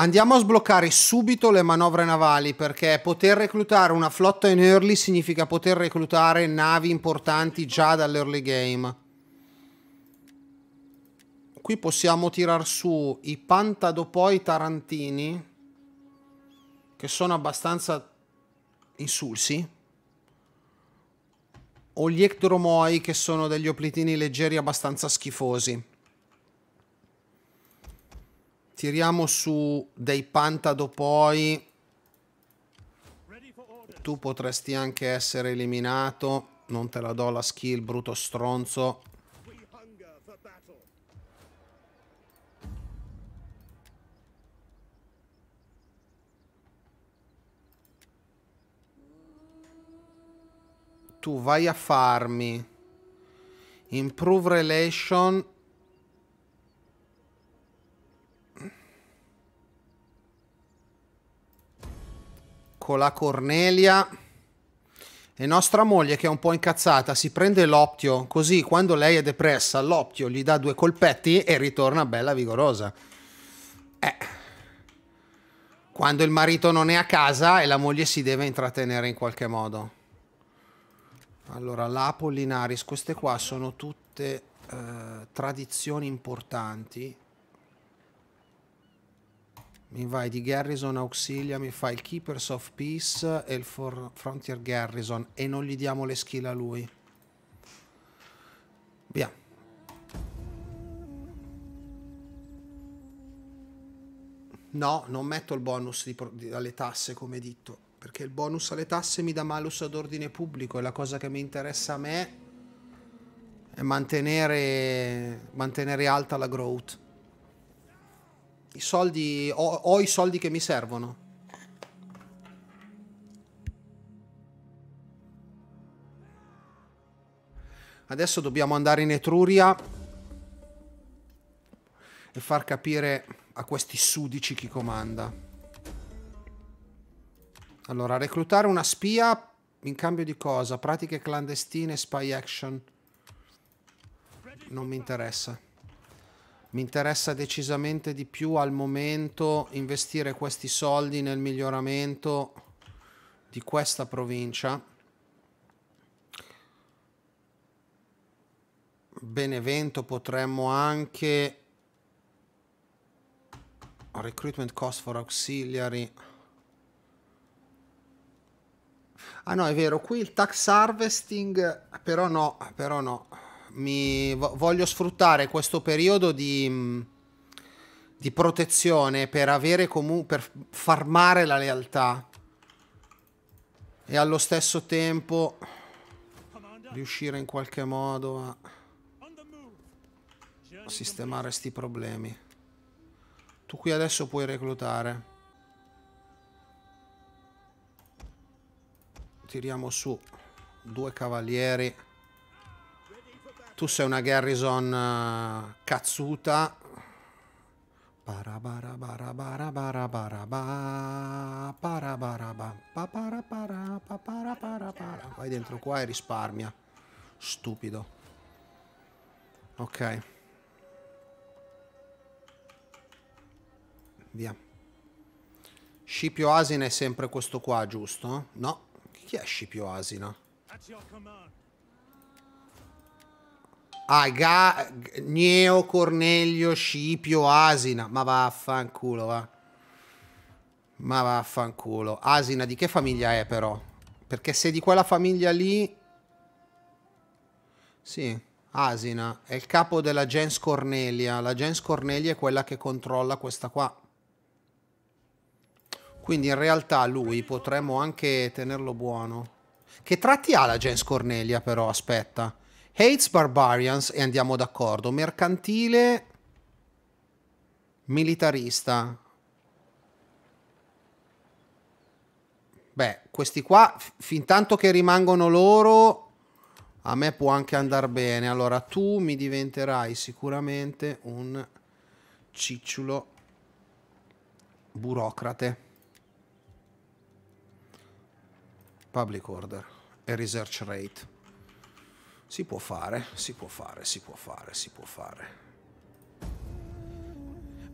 Andiamo a sbloccare subito le manovre navali perché poter reclutare una flotta in early significa poter reclutare navi importanti già dall'early game. Qui possiamo tirar su i Pantadopoi Tarantini che sono abbastanza insulsi o gli Ecdromoi che sono degli oplitini leggeri abbastanza schifosi. Tiriamo su dei for orders. Tu potresti anche essere eliminato. Non te la do la skill, brutto stronzo. Tu vai a farmi. Improve relation. Con la Cornelia. E nostra moglie, che è un po' incazzata, si prende l'optio. Così, quando lei è depressa, l'optio gli dà due colpetti e ritorna bella vigorosa. Eh. Quando il marito non è a casa e la moglie si deve intrattenere in qualche modo. Allora, l'Apollinaris, queste qua sono tutte eh, tradizioni importanti. Mi vai di Garrison Auxilia, mi fa il Keepers of Peace e il For- Frontier Garrison e non gli diamo le skill a lui. Via. No, non metto il bonus di di- alle tasse come detto, perché il bonus alle tasse mi dà malus ad ordine pubblico e la cosa che mi interessa a me è mantenere, mantenere alta la growth. I soldi, ho, ho i soldi che mi servono. Adesso dobbiamo andare in Etruria e far capire a questi sudici chi comanda. Allora, reclutare una spia In cambio di cosa? Pratiche clandestine, spy action. Non mi interessa. Mi interessa decisamente di più al momento investire questi soldi nel miglioramento di questa provincia. Benevento potremmo anche recruitment cost for auxiliary. Ah no, è vero, qui il tax harvesting, però no, però no. Mi vo- voglio sfruttare questo periodo di, mh, di protezione per avere comunque per farmare la lealtà e allo stesso tempo riuscire in qualche modo a sistemare sti problemi. Tu qui adesso puoi reclutare. Tiriamo su due cavalieri. Tu sei una garrison eh, cazzuta. Vai dentro qua e risparmia. Stupido. Ok. Via. Scipio Asina è sempre questo qua, giusto? No. Chi è Scipio Asina? Ga- G- Gneo, Cornelio, Scipio, Asina. Ma vaffanculo, va. Ma vaffanculo. Asina di che famiglia è però? Perché se di quella famiglia lì... Sì, Asina. È il capo della gens Cornelia. La gens Cornelia è quella che controlla questa qua. Quindi in realtà lui potremmo anche tenerlo buono. Che tratti ha la gens Cornelia però? Aspetta. Hates Barbarians e andiamo d'accordo. Mercantile. Militarista. Beh, questi qua, fin tanto che rimangono loro, a me può anche andare bene. Allora, tu mi diventerai sicuramente un cicciolo burocrate. Public order e research rate. Si può fare, si può fare, si può fare, si può fare.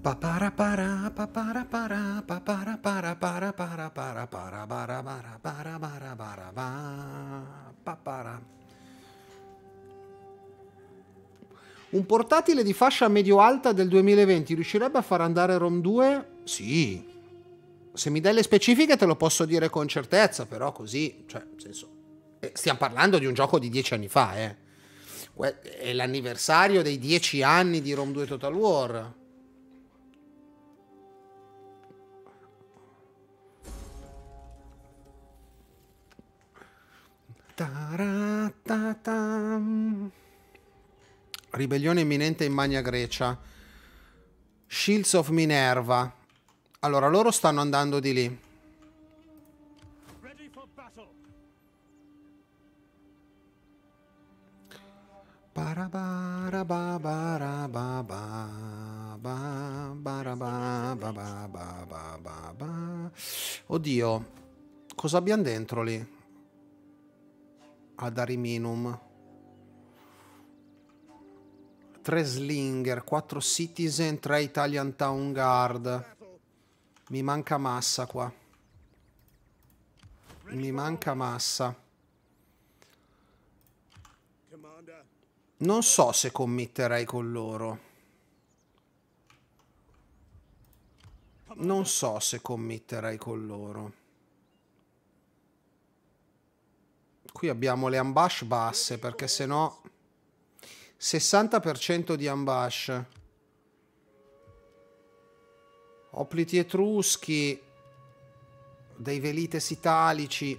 Papara para papara para para para para para para para para para para para pa papara. Un portatile di fascia medio-alta del 2020 riuscirebbe a far andare Rom 2? Sì. Se mi dai le specifiche te lo posso dire con certezza, però così, cioè, nel senso, stiamo parlando di un gioco di dieci anni fa, eh. È l'anniversario dei dieci anni di Rom 2 Total War. Ribellione imminente in Magna Grecia. Shields of Minerva. Allora, loro stanno andando di lì. Oddio, cosa abbiamo dentro lì? Ad Ariminum. 3 Slinger, 4 Citizen, 3 Italian Town Guard. Mi manca massa qua. Mi manca massa. Commander, Non so se committerei con loro. Non so se committerei con loro. Qui abbiamo le ambush basse perché se no 60% di ambush. Opliti etruschi, dei velites italici.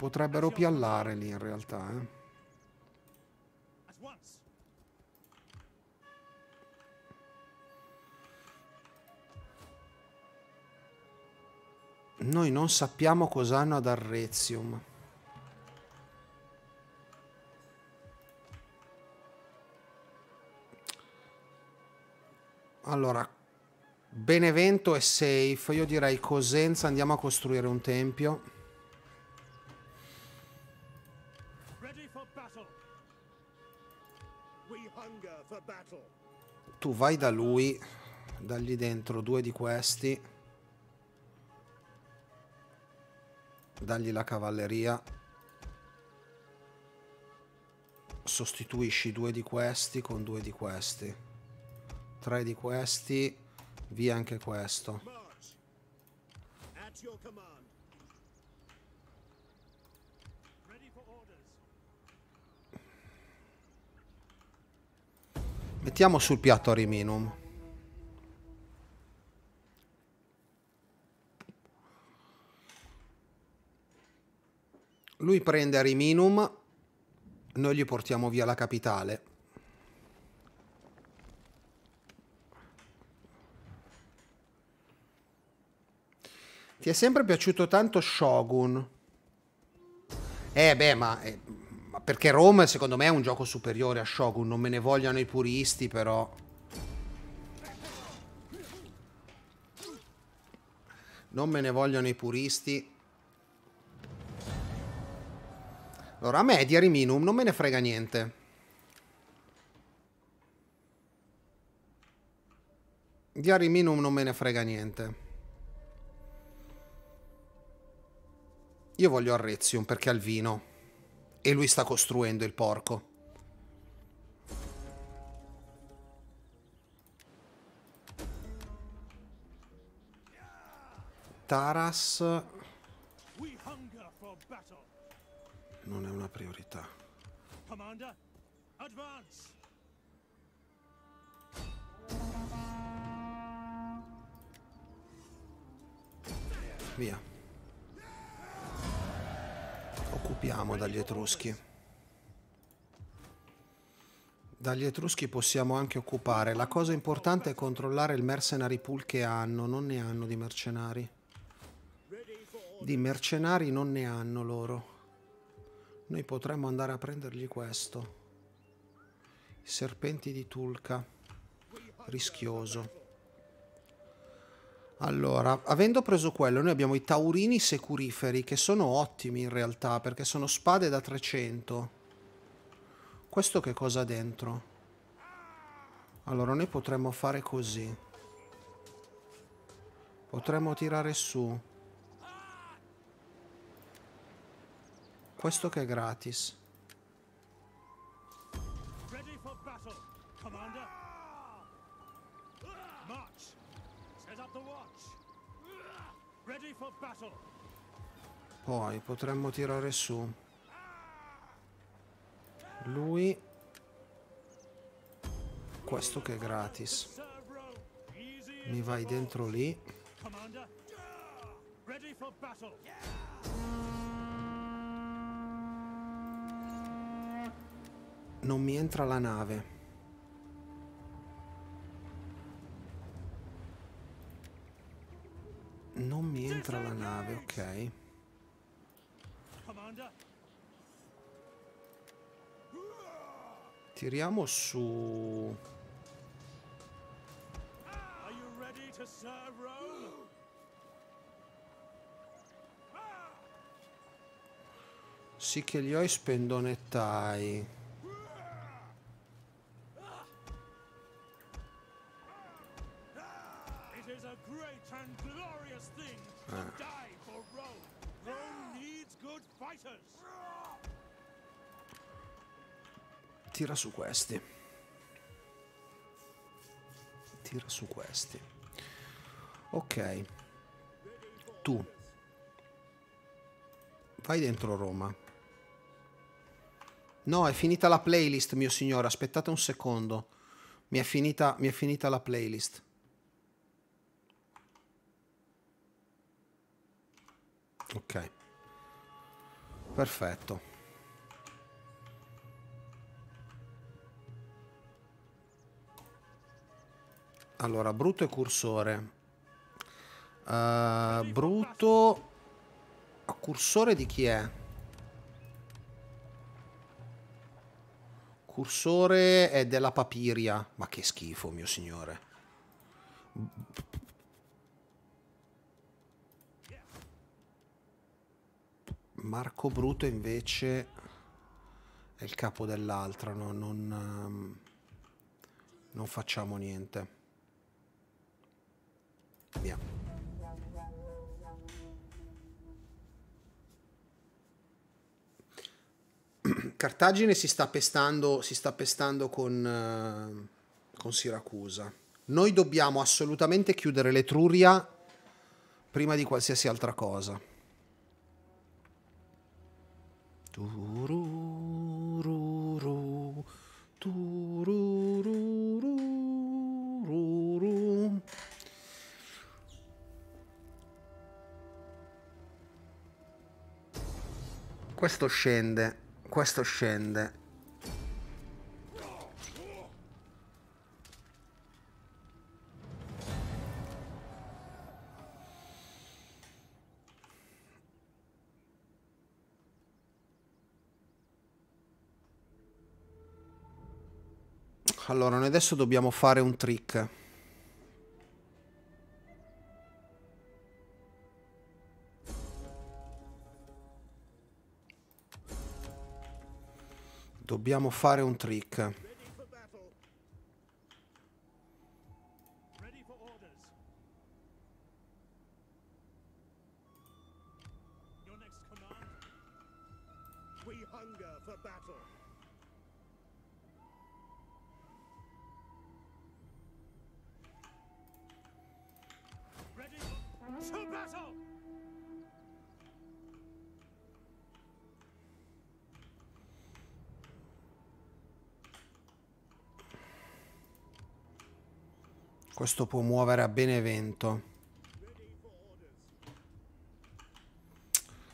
Potrebbero piallare lì in realtà, eh. Noi non sappiamo cosa hanno ad Arrezium. Allora, Benevento è safe. Io direi Cosenza andiamo a costruire un tempio. Tu vai da lui, dagli dentro due di questi. Dagli la cavalleria. Sostituisci due di questi con due di questi. Tre di questi. Via anche questo. March. At your command. Ready for orders. Mettiamo sul piatto Ariminum. Lui prende Ariminum, noi gli portiamo via la capitale. Ti è sempre piaciuto tanto Shogun? Eh beh, ma, eh, perché Rome secondo me è un gioco superiore a Shogun, non me ne vogliano i puristi però. Non me ne vogliono i puristi. Allora, a me di Ariminum non me ne frega niente. Di Ariminum non me ne frega niente. Io voglio Arrezium perché ha il vino. E lui sta costruendo il porco. Taras non è una priorità. Via. Occupiamo dagli Etruschi. Dagli Etruschi possiamo anche occupare. La cosa importante è controllare il mercenary pool che hanno. Non ne hanno di mercenari. Di mercenari non ne hanno loro. Noi potremmo andare a prendergli questo. I serpenti di Tulca. Rischioso. Allora, avendo preso quello, noi abbiamo i taurini securiferi che sono ottimi in realtà perché sono spade da 300. Questo che cosa ha dentro? Allora, noi potremmo fare così. Potremmo tirare su. Questo che è gratis. Poi potremmo tirare su. Lui. Questo che è gratis. Mi vai dentro lì. Non mi entra la nave. Non mi entra la nave, ok. Tiriamo su... Sì che li ho i spendonettai. Tira su questi. Tira su questi. Ok. Tu. Vai dentro Roma. No, è finita la playlist, mio signore. Aspettate un secondo. Mi è finita, mi è finita la playlist. Ok. Perfetto. Allora, brutto e cursore. Uh, Bruto. A cursore di chi è? Cursore è della Papiria. Ma che schifo, mio signore. Marco Bruto invece è il capo dell'altra, no? non, um, non facciamo niente. Via. Cartagine si sta pestando, si sta pestando con, uh, con Siracusa. Noi dobbiamo assolutamente chiudere l'Etruria prima di qualsiasi altra cosa. Turururu, turururu. Questo scende, questo scende. Allora, noi adesso dobbiamo fare un trick. Dobbiamo fare un trick. Questo può muovere a Benevento.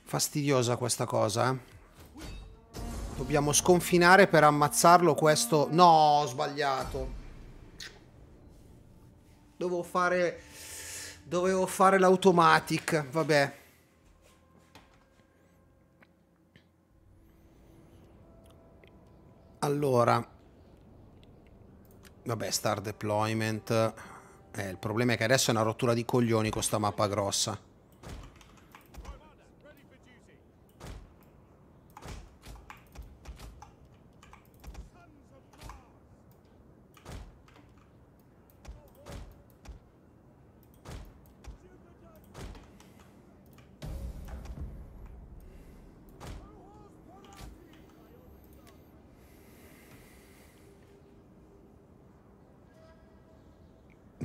Fastidiosa questa cosa, eh. Dobbiamo sconfinare per ammazzarlo questo... No, ho sbagliato. Dovevo fare... Dovevo fare l'automatic, vabbè. Allora... Vabbè, star deployment. Eh, il problema è che adesso è una rottura di coglioni con sta mappa grossa.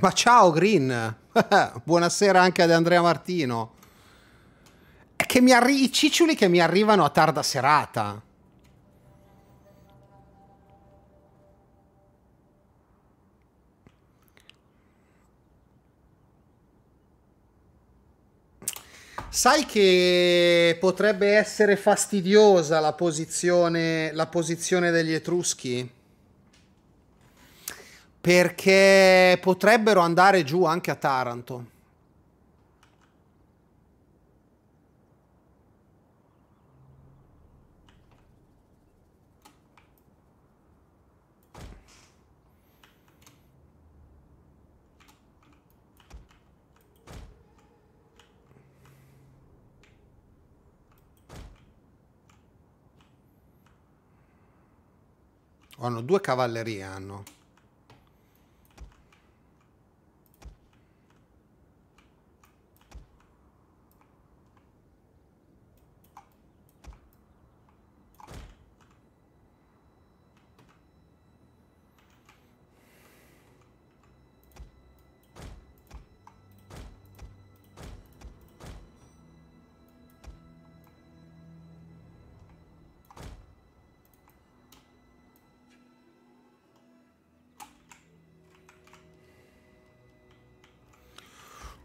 Ma ciao Green! Buonasera anche ad Andrea Martino. È che mi arri- I ciccioli che mi arrivano a tarda serata. Sai che potrebbe essere fastidiosa la posizione, la posizione degli Etruschi? Perché potrebbero andare giù anche a Taranto. Hanno due cavallerie hanno.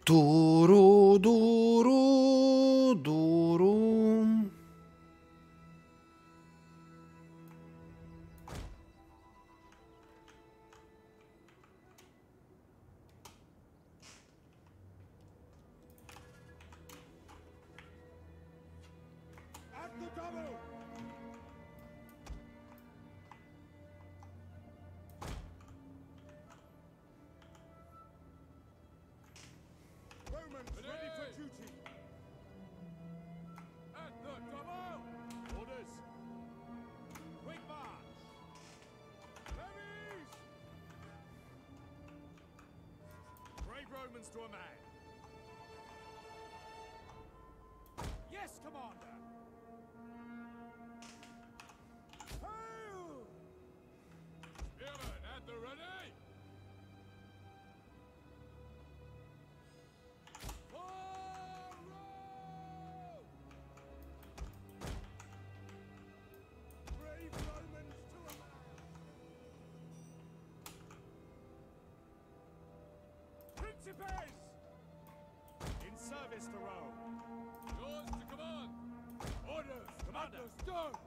Turu, duru. Principes! In service to Rome. Yours to command! Orders, Commander. Understood!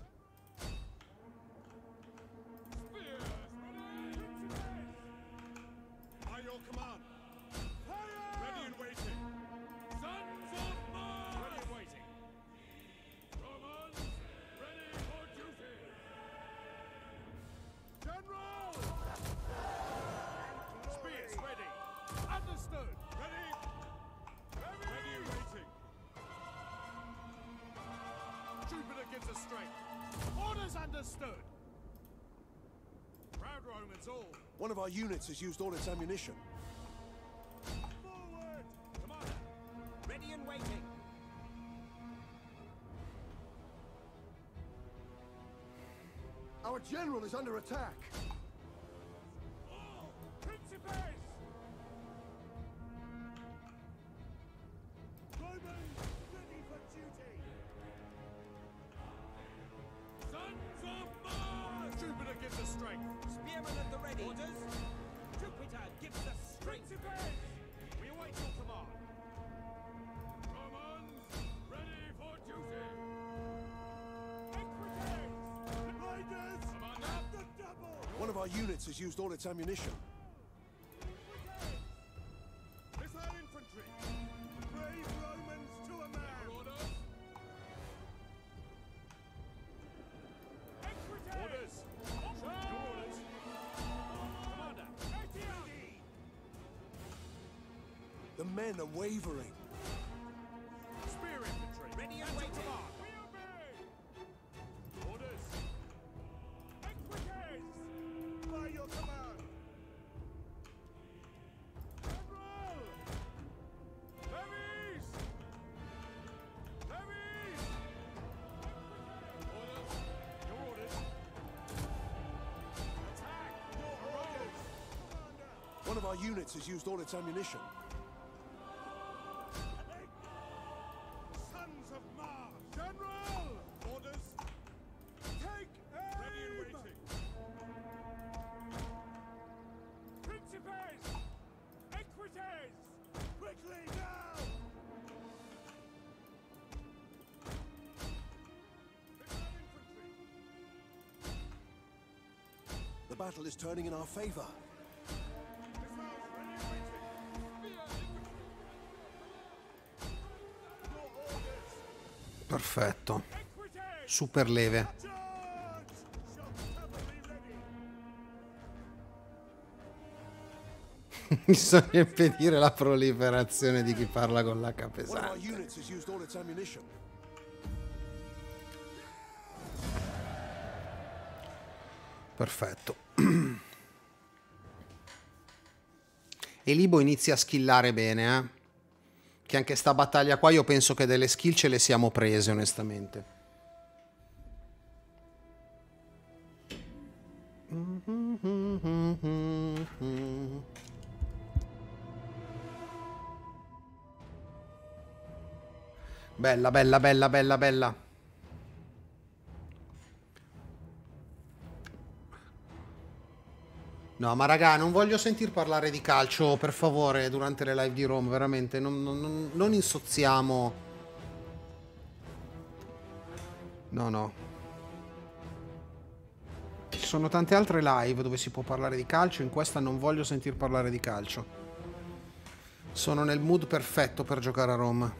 Units has used all its ammunition. Forward! Commander. Ready and waiting. Our general is under attack. Our units has used all its ammunition. Units has used all its ammunition. Sons of Mars! General! Orders! Take aim! Ready and waiting. Principes! Equites! Quickly now! Infantry! The battle is turning in our favor. Perfetto. Super leve. Bisogna impedire la proliferazione di chi parla con l'H pesante. Perfetto. E Libo inizia a skillare bene, eh? Che anche sta battaglia qua io penso che delle skill ce le siamo prese, onestamente. Bella, bella, bella, bella, bella. No, ma raga, non voglio sentir parlare di calcio, per favore, durante le live di Rome, veramente. Non- non- non insozziamo. No, no. Ci sono tante altre live dove si può parlare di calcio, in questa non voglio sentir parlare di calcio. Sono nel mood perfetto per giocare a Roma.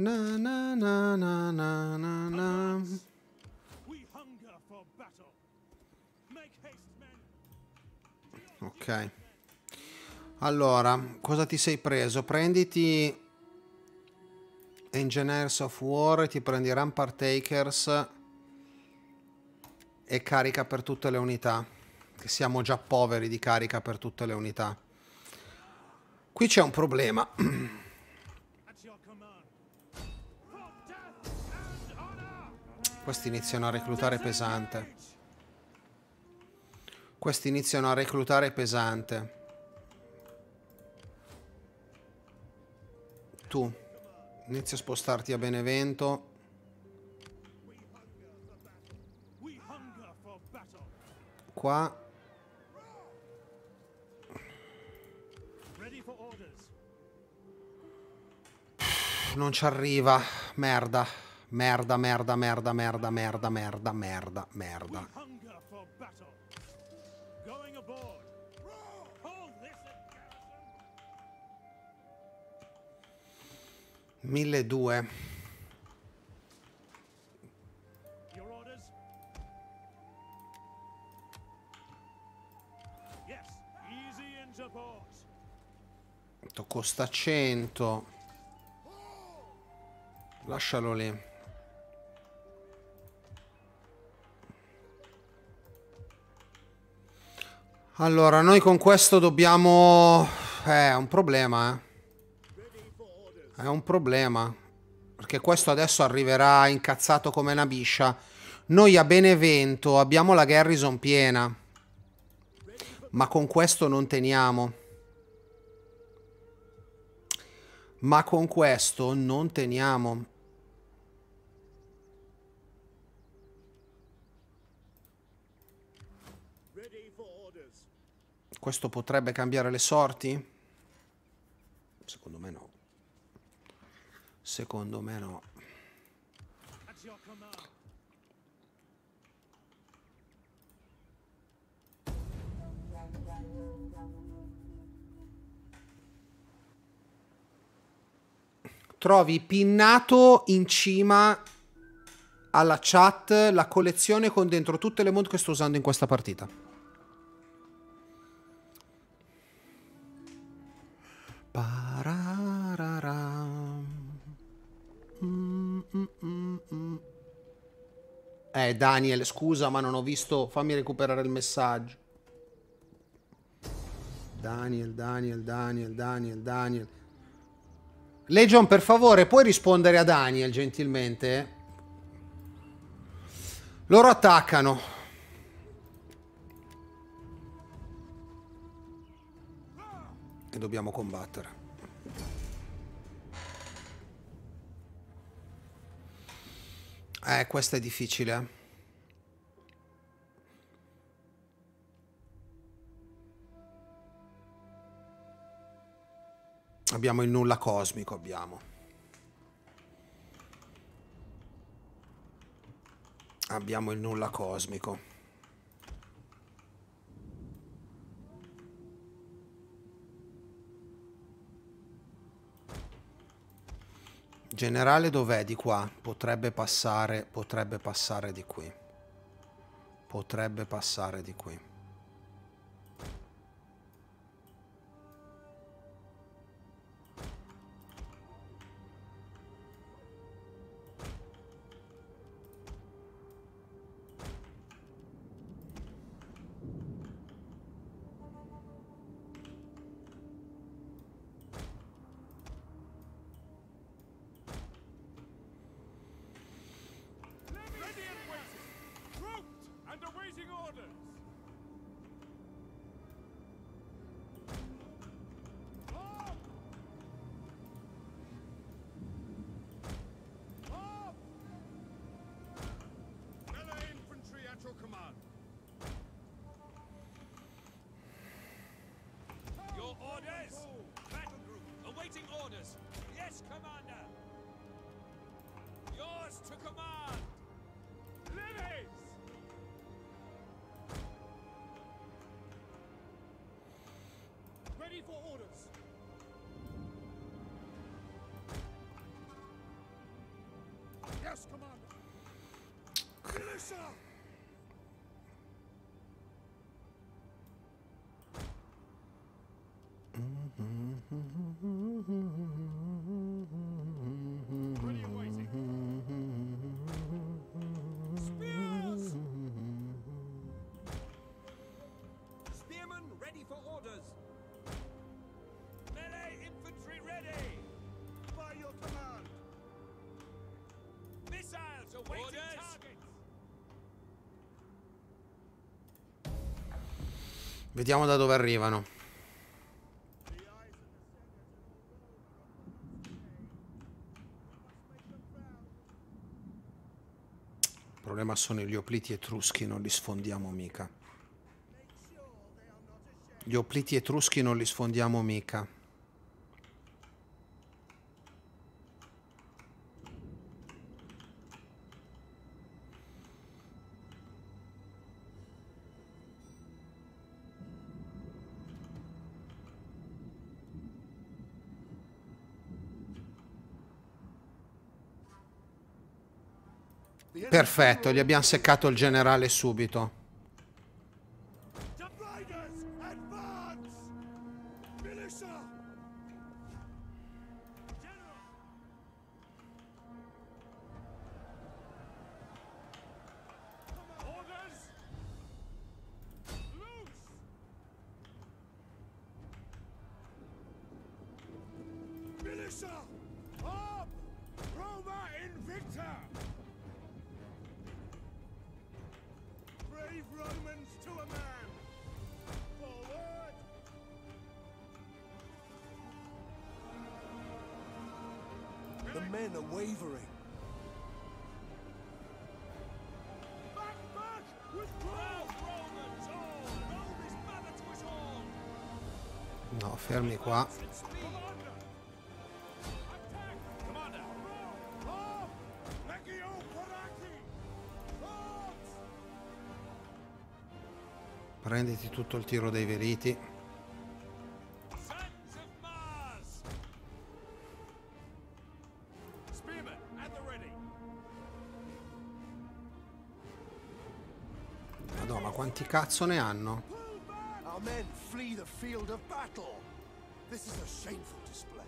Na na na na na na na. We hunger for battle. Make haste, men. Ok. Allora, cosa ti sei preso? Prenditi Engineers of War, ti prendi Rampart Takers e carica per tutte le unità. Che siamo già poveri di carica per tutte le unità. Qui c'è un problema. Questi iniziano a reclutare pesante. Questi iniziano a reclutare pesante. Tu inizi a spostarti a Benevento. Qua non ci arriva. Merda. Merda, merda, merda, merda, merda, merda, merda, merda. Hunger for battle. Going aboard. Hold this at garrison. 1200. Your orders? Yes. Easy into port. Tanto Costa 100. Lascialo lì. Allora, noi con questo dobbiamo... Eh, è un problema, eh. È un problema. Perché questo adesso arriverà incazzato come una biscia. Noi a Benevento abbiamo la garrison piena. Ma con questo non teniamo. Ma con questo non teniamo. Ready for orders. Questo potrebbe cambiare le sorti? Secondo me no. Secondo me no. Trovi pinnato in cima alla chat la collezione con dentro tutte le mod che sto usando in questa partita. Daniel, scusa, ma non ho visto. Fammi recuperare il messaggio. Daniel, Daniel, Daniel, Daniel, Daniel. Legion, per favore, puoi rispondere a Daniel gentilmente? Loro attaccano. E dobbiamo combattere. Eh, questa è difficile. Abbiamo il nulla cosmico, abbiamo. Abbiamo il nulla cosmico. Generale dov'è di qua? Potrebbe passare, potrebbe passare di qui. Potrebbe passare di qui. Vediamo da dove arrivano. Il problema sono gli opliti etruschi, non li sfondiamo mica. Gli opliti etruschi non li sfondiamo mica. Perfetto, gli abbiamo seccato il generale subito. tutto il tiro dei veliti. Madonna, quanti cazzo ne hanno? Our men flee the field of battle. This is a shameful display.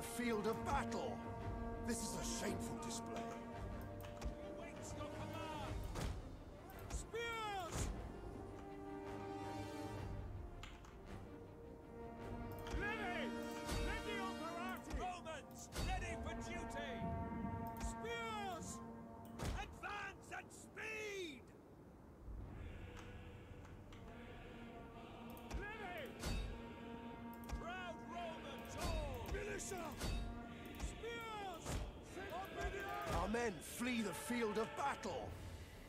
the field of battle. This is a shameful display. men flee the field of battle.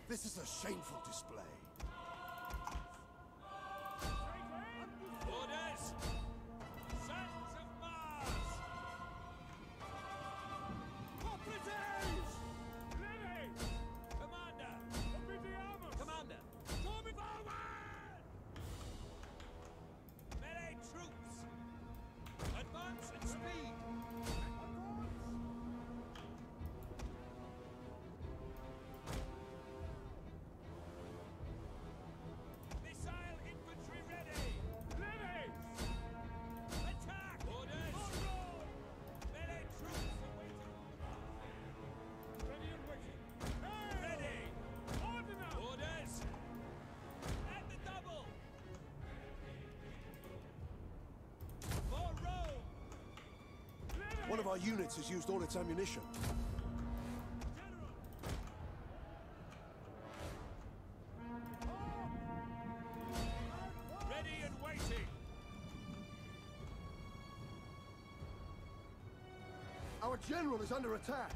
This is a shameful display. Our units has used all its ammunition. Ready and waiting. Our general is under attack.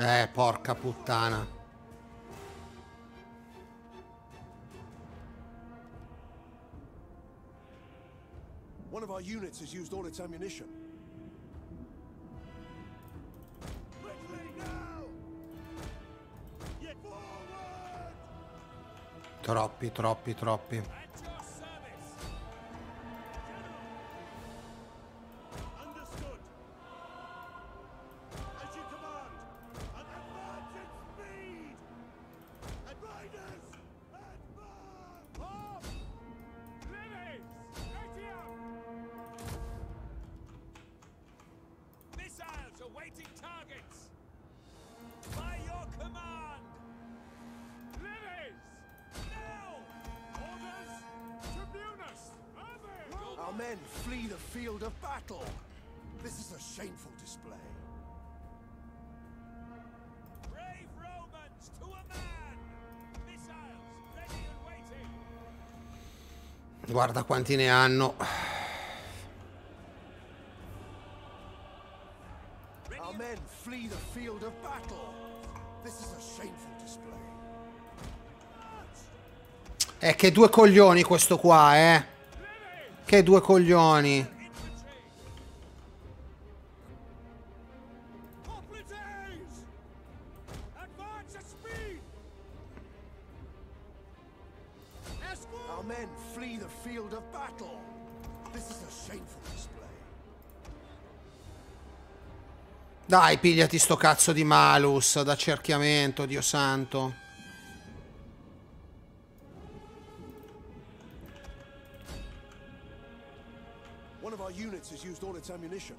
Eh, porca puttana. Of our units has used all its ammunition. Quickly now! Yet forward! Troppi, troppi, troppi. Guarda quanti ne hanno. Eh, che due coglioni questo qua, eh. Che due coglioni. Dai, pigliati sto cazzo di malus da cerchiamento, Dio santo. One of our units has used all its ammunition.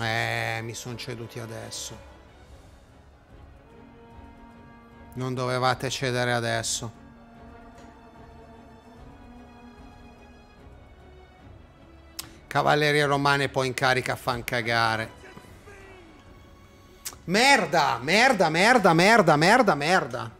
Eh, mi sono ceduti adesso. Non dovevate cedere adesso. Cavallerie romane poi in carica fan cagare. Merda, merda, merda, merda, merda, merda.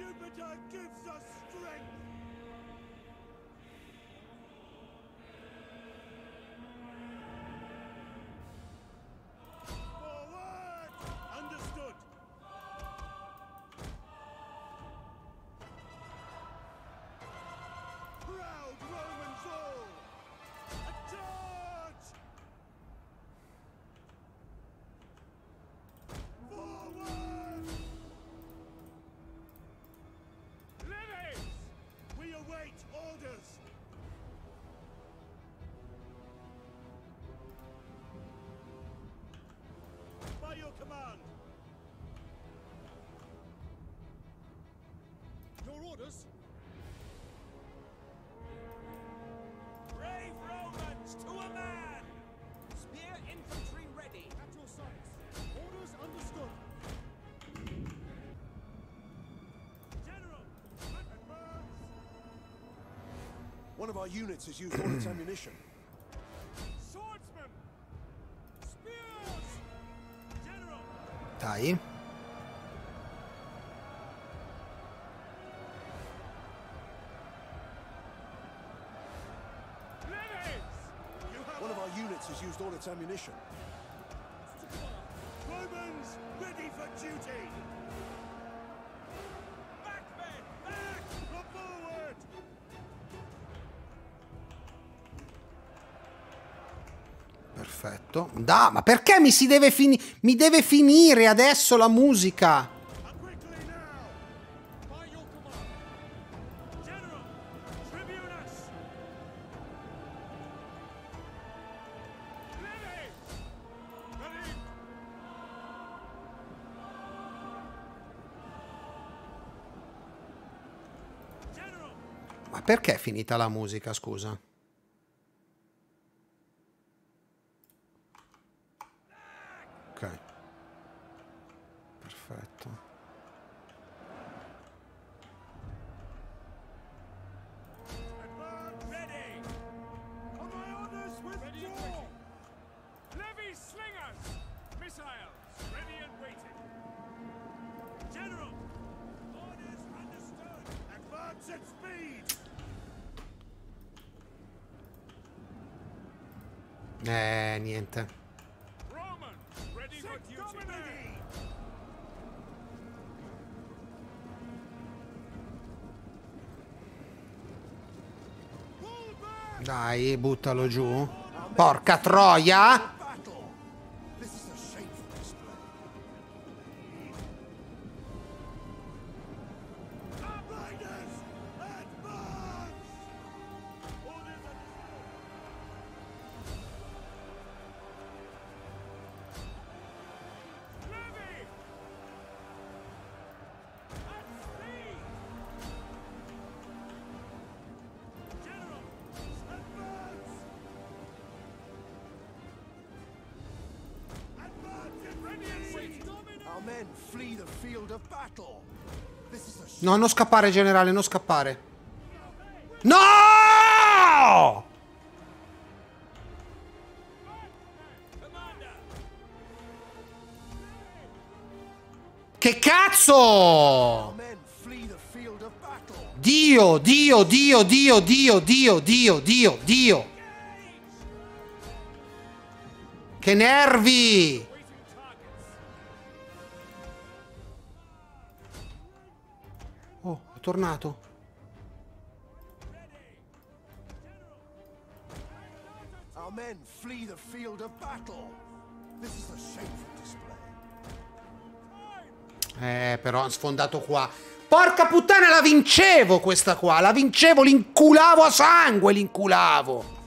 Jupiter gives us strength! Orders? Brave Romans to a man! Spear infantry ready. At your sides! Orders understood! General! Advance! One of our units has used all its ammunition. Its ammunition. Romans ready for duty! Back, men! Back! Look forward! Perfetto. Da, ma perché mi si deve finire? Mi deve finire adesso la musica. Finita la musica, scusa? Buttalo giù. Porca troia! Non scappare, generale, non scappare. No! Che cazzo! Dio, Dio, Dio, Dio, Dio, Dio, Dio, Dio, Dio. Che nervi! Tornato. Our men flee the field of battle. This is a shameful display. Eh, però hanno sfondato qua. Porca puttana, la vincevo questa qua. La vincevo, l'inculavo a sangue, l'inculavo.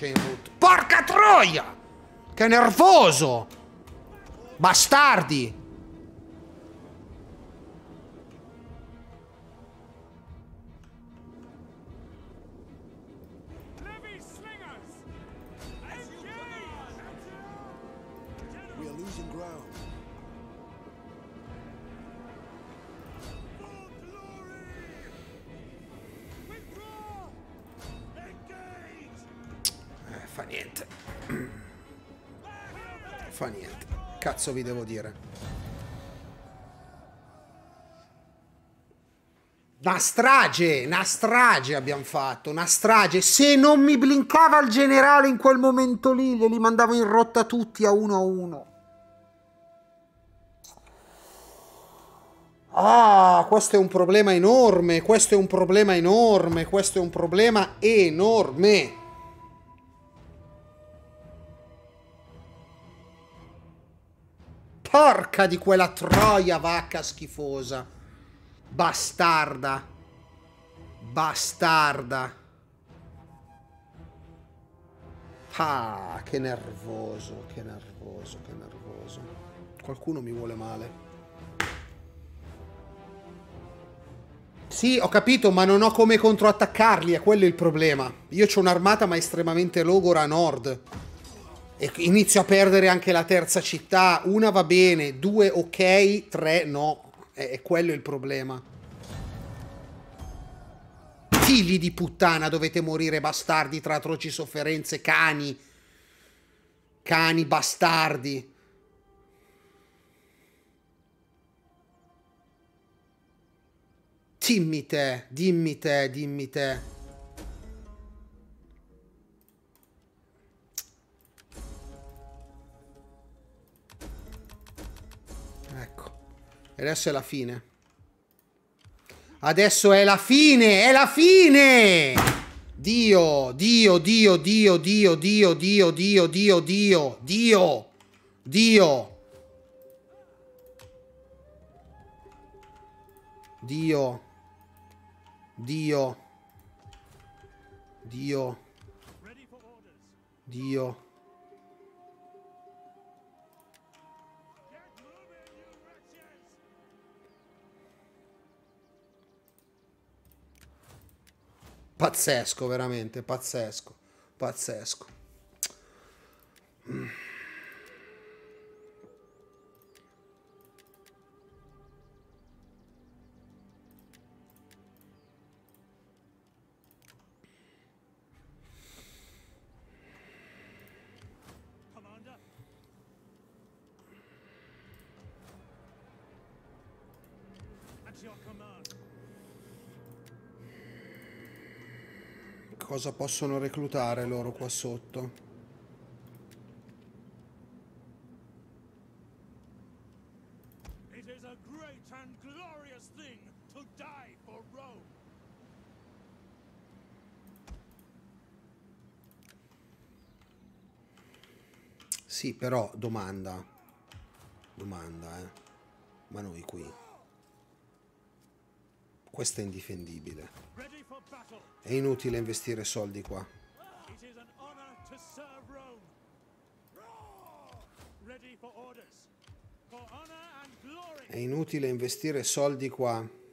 Vanno in route. Porca troia! Che nervoso! Bastardi! Fa niente. Cazzo vi devo dire. Una strage, una strage abbiamo fatto, una strage. Se non mi blinkava il generale in quel momento lì, glieli mandavo in rotta tutti a uno a uno. Ah, questo è un problema enorme, questo è un problema enorme, questo è un problema enorme. Porca di quella troia vacca schifosa. Bastarda. Bastarda. Ah, che nervoso, che nervoso, che nervoso. Qualcuno mi vuole male. Sì, ho capito, ma non ho come controattaccarli, è quello il problema. Io ho un'armata ma estremamente logora a nord. E inizio a perdere anche la terza città. Una va bene, due ok, tre no. È, è quello il problema. Figli di puttana, dovete morire bastardi tra atroci sofferenze, cani. Cani bastardi. Dimmi te, dimmi te, dimmi te. Adesso è la fine. Adesso è la fine, è la fine! Dio, Dio, Dio, Dio, Dio, Dio, Dio, Dio, Dio, Dio, Dio, Dio. Dio. Dio. Dio. Dio. Pazzesco, veramente, pazzesco. Pazzesco. Commander, cosa possono reclutare loro qua sotto. Sì, però domanda. Domanda, eh. Ma noi qui. Questa è indifendibile. È inutile investire soldi qua. È inutile investire soldi qua.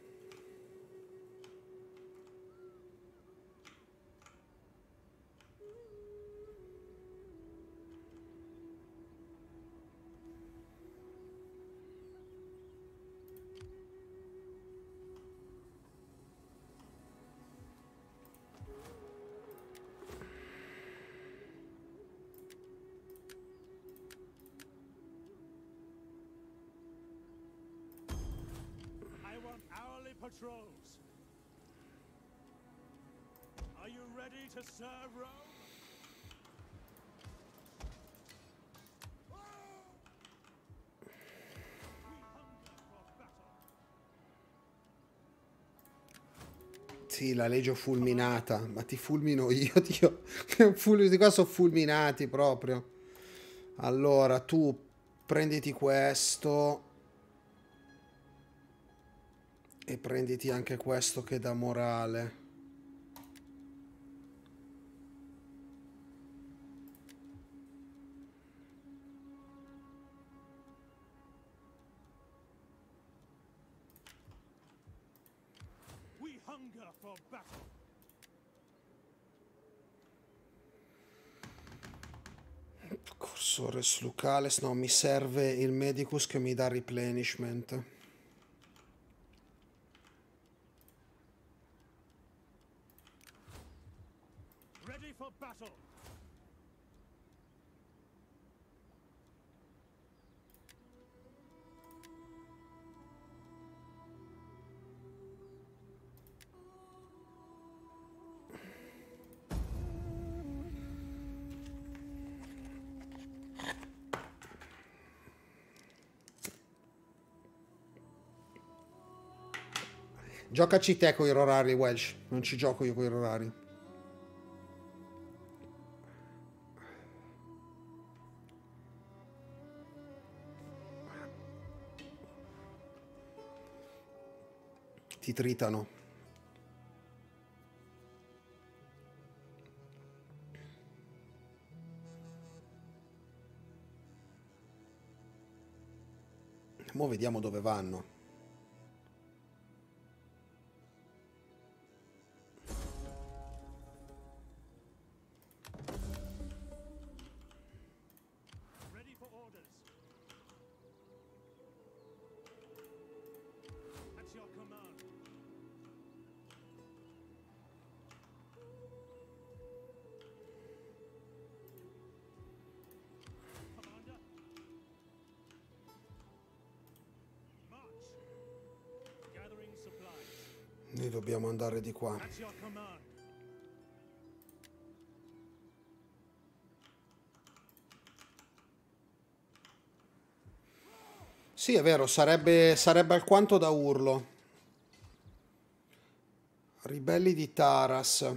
Sì, la legge fulminata. Ma ti fulmino io, Dio. Questi qua sono fulminati proprio. Allora, tu prenditi questo. E prenditi anche questo che dà morale. Cursores Lucales, no, mi serve il Medicus che mi dà replenishment. Giocaci te con i rorari, Welsh. Non ci gioco io con i rorari. Ti tritano. Mo' vediamo dove vanno. Di qua. Sì, è vero, sarebbe, sarebbe alquanto da urlo. Ribelli di Taras.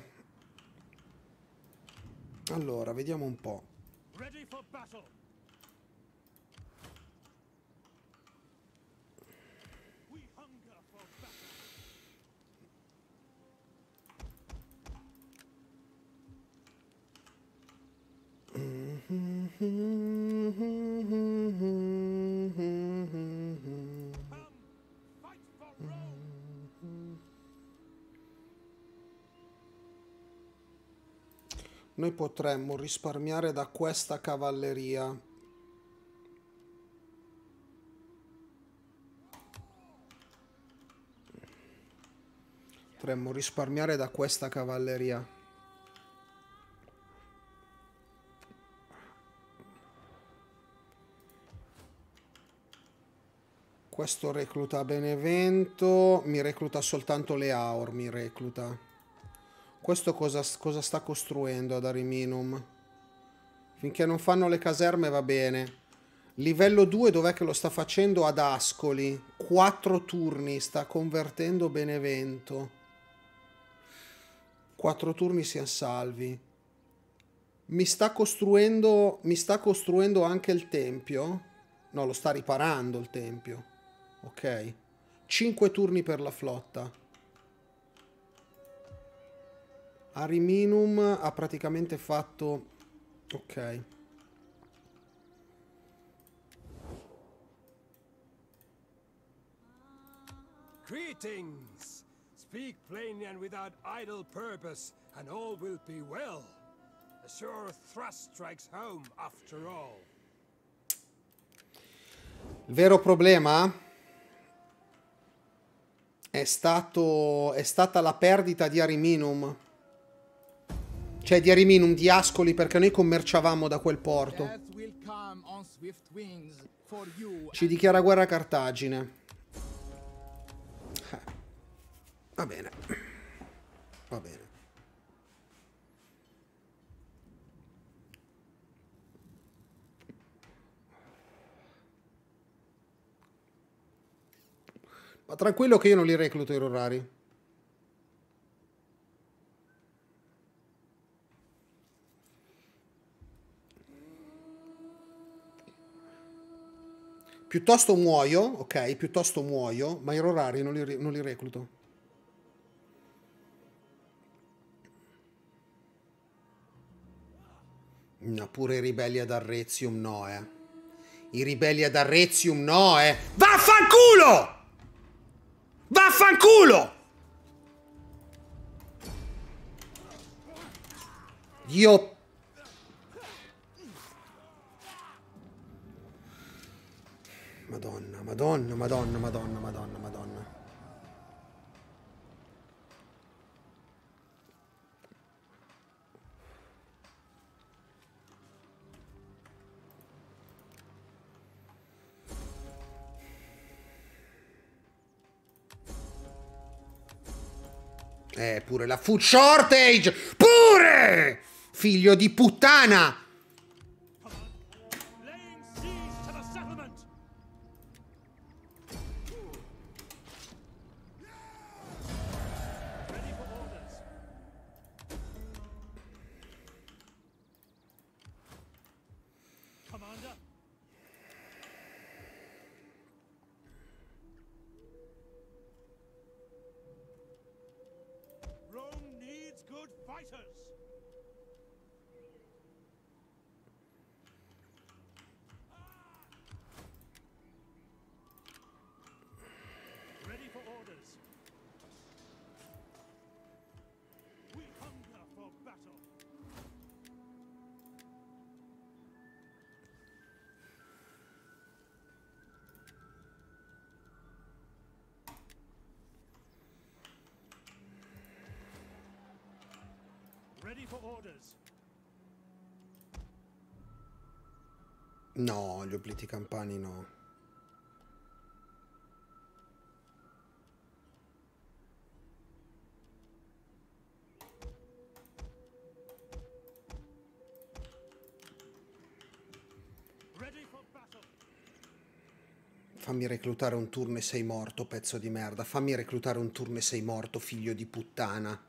Allora, vediamo un po'. Ready for battle. We hunger for battle. Come, fight for Rome. Noi potremmo risparmiare da questa cavalleria. Potremmo risparmiare da questa cavalleria. Questo recluta Benevento, mi recluta soltanto le Aur, mi recluta. Questo cosa, cosa sta costruendo ad Ariminum? Finché non fanno le caserme va bene. Livello 2 dov'è che lo sta facendo? Ad Ascoli. 4 turni sta convertendo Benevento. 4 turni siamo salvi. Mi sta costruendo mi sta costruendo anche il tempio? No, lo sta riparando il tempio. Ok. 5 turni per la flotta. Ariminum ha praticamente fatto... Ok. Greetings! Speak plainly and without idle purpose, and all will be well. A sure thrust strikes home after all. Il vero problema è stato... è stata la perdita di Ariminum. Cioè di Ariminum, di Ascoli, perché noi commerciavamo da quel porto. Ci dichiara guerra Cartagine. Eh, Va bene. Va bene. Ma tranquillo che io non li recluto i rurari. Piuttosto muoio, ok, piuttosto muoio, ma i rorari non li, non li recluto. No, pure i ribelli ad Arrezium no, eh. I ribelli ad Arrezium no, eh. Vaffanculo! Vaffanculo! Dio... Madonna, madonna, madonna, madonna, madonna, madonna. Eh, pure la food shortage! Pure! Figlio di puttana! Fighters. No, gli obliti campani no. Fammi reclutare un turno e sei morto, pezzo di merda. Fammi reclutare un turno e sei morto, figlio di puttana.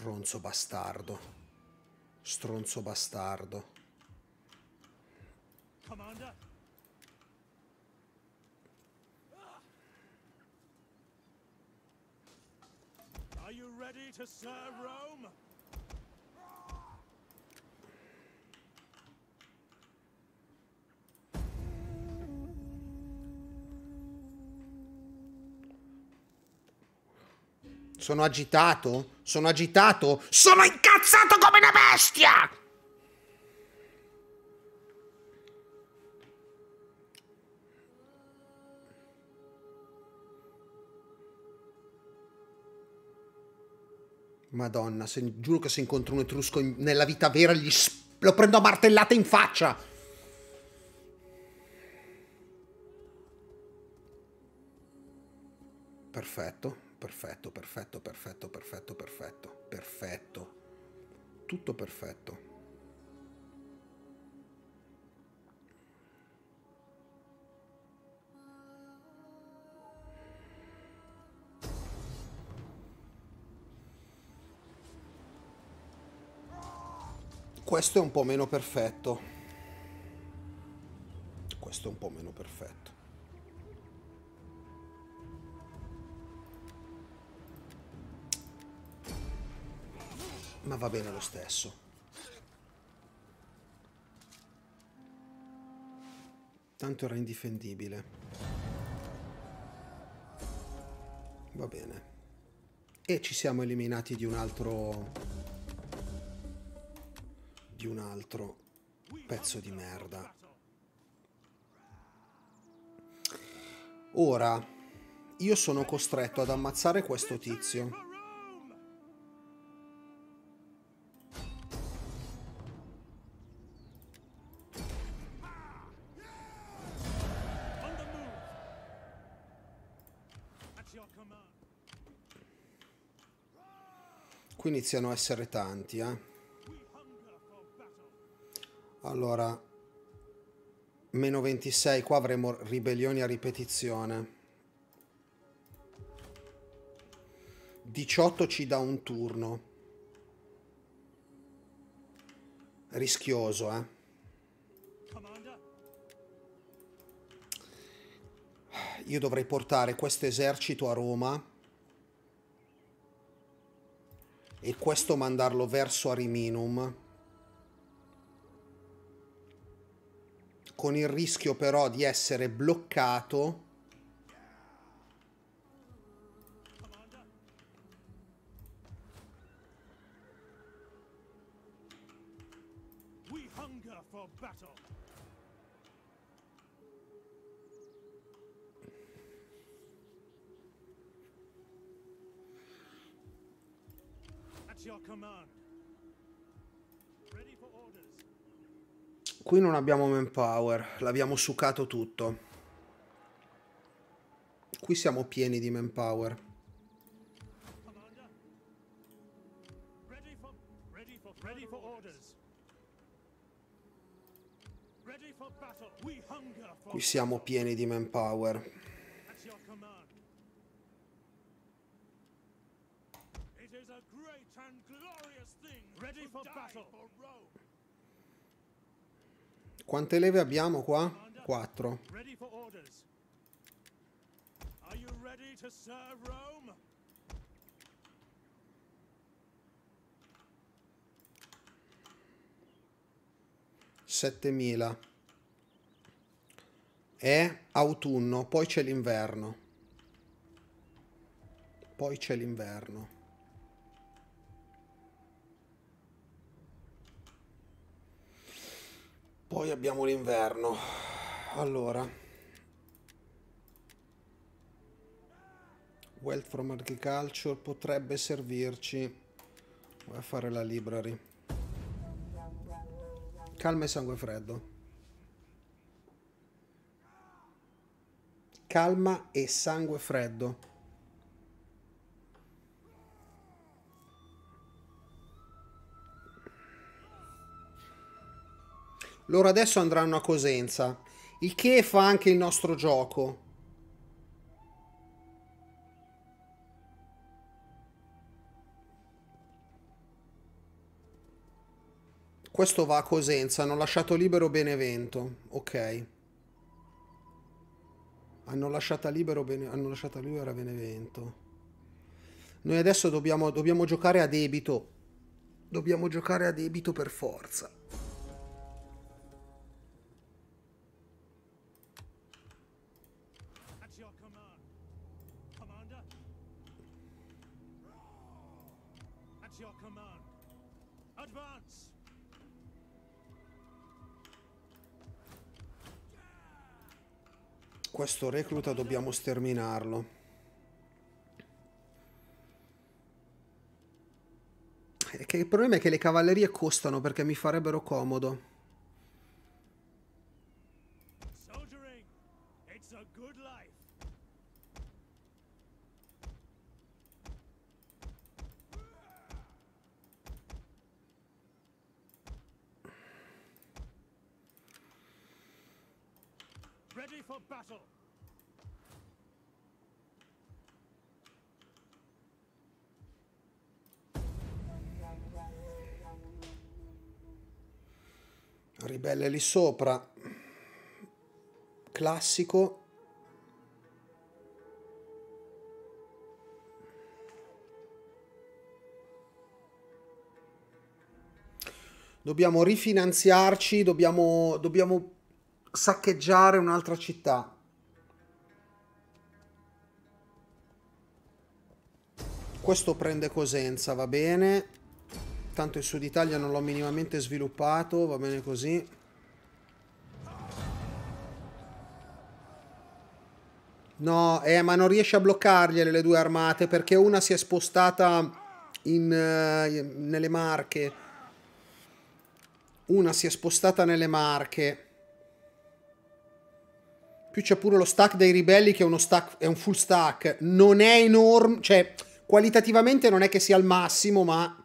Stronzo bastardo. Stronzo bastardo. Are you ready to serve Rome? Sono agitato? Sono agitato? Sono incazzato come una bestia! Madonna, se, giuro che se incontro un etrusco in- nella vita vera gli lo prendo a martellate in faccia. Perfetto, perfetto, perfetto, perfetto, perfetto, perfetto, perfetto. Tutto perfetto. Questo è un po' meno perfetto. Questo è un po' meno perfetto. Ma va bene lo stesso. Tanto era indifendibile. Va bene. E ci siamo eliminati di un altro... Di un altro pezzo di merda. Ora, io sono costretto ad ammazzare questo tizio. Iniziano a essere tanti, eh. Allora, meno 26, qua avremo ribellioni a ripetizione. 18 ci dà un turno. Rischioso, eh. Io dovrei portare questo esercito a Roma e questo mandarlo verso Ariminum. Con il rischio però di essere bloccato Commander. We hunger for battle. At your command. Ready for orders. Qui non abbiamo manpower, l'abbiamo succato tutto. Qui siamo pieni di manpower. Qui siamo pieni di manpower. at your command. It is a great and glorious thing. Ready for battle. For Rome. Quante leve abbiamo qua? 4. Ready for orders. Are you ready to serve Rome? Settemila. È autunno, poi c'è l'inverno. Poi c'è l'inverno. Poi abbiamo l'inverno. Allora. Wealth from Agriculture potrebbe servirci. Vai a fare la library. Calma e sangue freddo. Calma e sangue freddo. Loro adesso andranno a Cosenza Il che fa anche il nostro gioco. Questo va a Cosenza, hanno lasciato libero Benevento. Ok. Hanno libero, Bene... hanno lasciata libera Benevento. Noi adesso dobbiamo, dobbiamo giocare a debito. Dobbiamo giocare a debito per forza. Questo recluta dobbiamo sterminarlo. Il problema è che le cavallerie costano perché mi farebbero comodo. Soldiering! It's a good life! For battle! Ribelle lì sopra. Classico. Dobbiamo rifinanziarci, dobbiamo, dobbiamo saccheggiare un'altra città. Questo prende Cosenza, va bene. Tanto il Sud Italia non l'ho minimamente sviluppato, va bene così. No, eh, ma non riesce a bloccargliele le due armate perché una si è spostata in, eh, nelle Marche. Una si è spostata nelle Marche. Più c'è pure lo stack dei ribelli che è uno stack, è un full stack. Non è enorme, cioè qualitativamente non è che sia al massimo, ma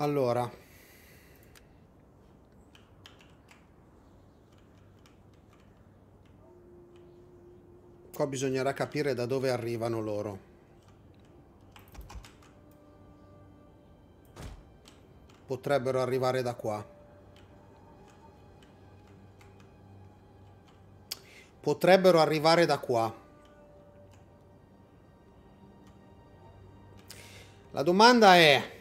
allora. Qua bisognerà capire da dove arrivano loro. Potrebbero arrivare da qua. Potrebbero arrivare da qua. La domanda è...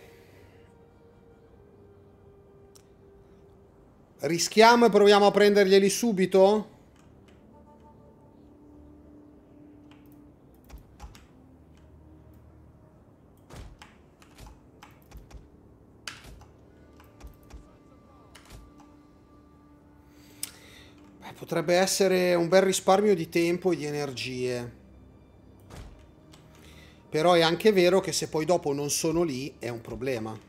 Rischiamo e proviamo a prenderglieli subito? Beh, potrebbe essere un bel risparmio di tempo e di energie. Però è anche vero che se poi dopo non sono lì è un problema.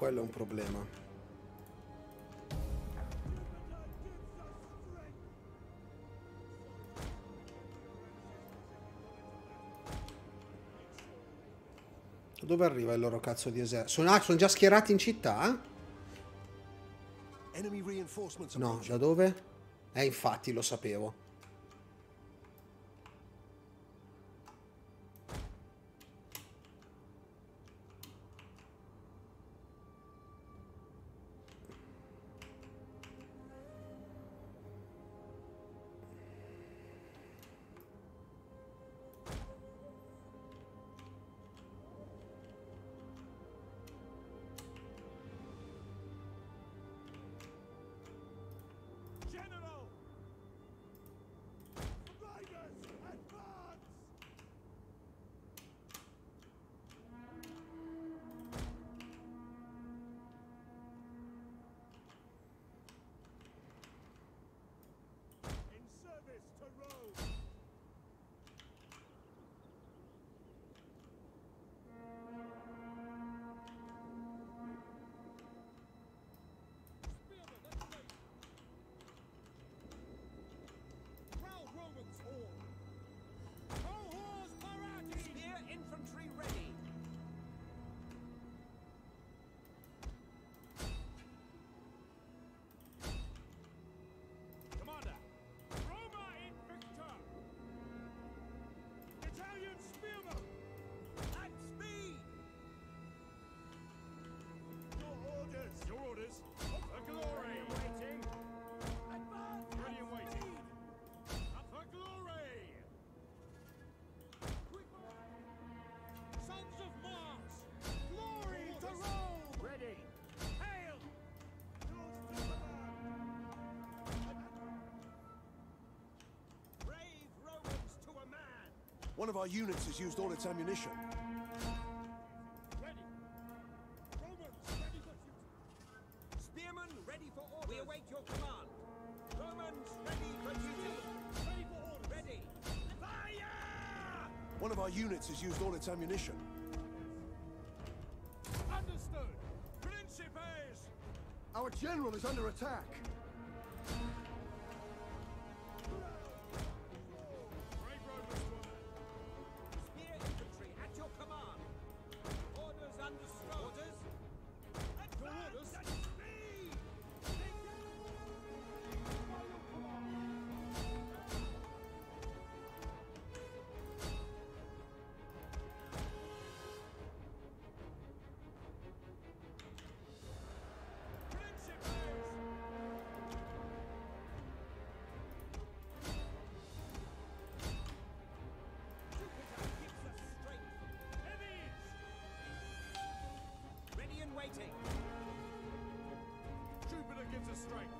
quello è un problema. Dove arriva il loro cazzo di esercito? Sono, ah, sono già schierati in città? No, da dove? Eh, infatti, lo sapevo. One of our units has used all its ammunition. Ready. Romans, ready for duty. Spearmen, ready for orders. We await your command. Romans, ready for duty. Ready for orders. Ready. Fire! One of our units has used all its ammunition. Understood. Principes! Our general is under attack. waiting. Jupiter gives us strength.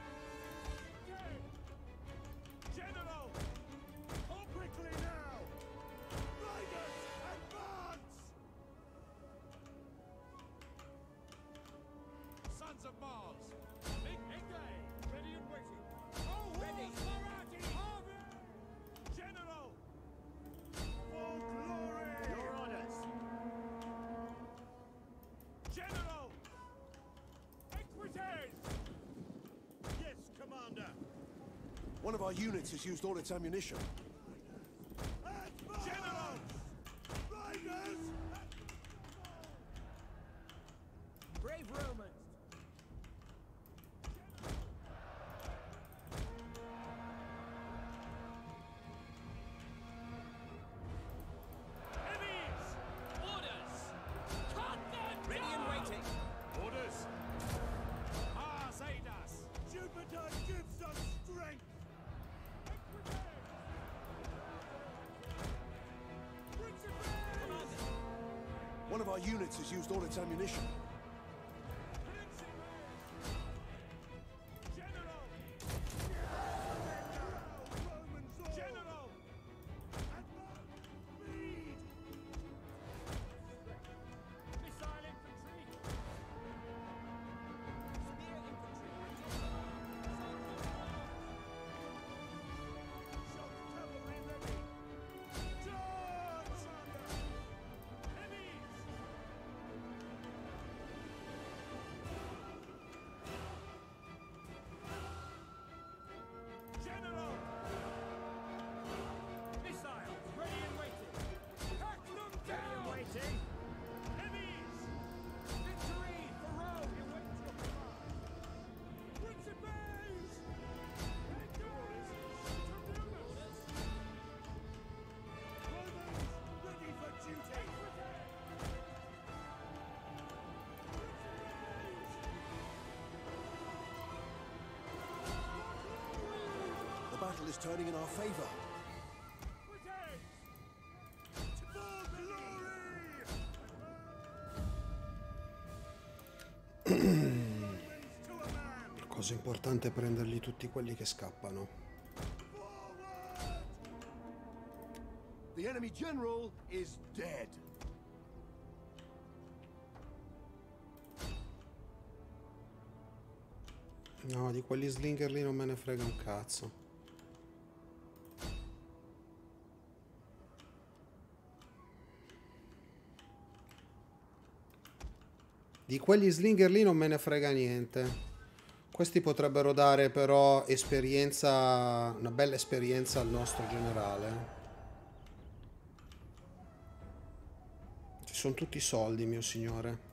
unit has used all its ammunition. units has used all its ammunition. Cosa importante è prenderli tutti quelli che scappano. The enemy general is dead. No, di quegli slinger lì non me ne frega un cazzo. Di quegli slinger lì non me ne frega niente. Questi potrebbero dare però esperienza, una bella esperienza al nostro generale. Ci sono tutti i soldi, mio signore.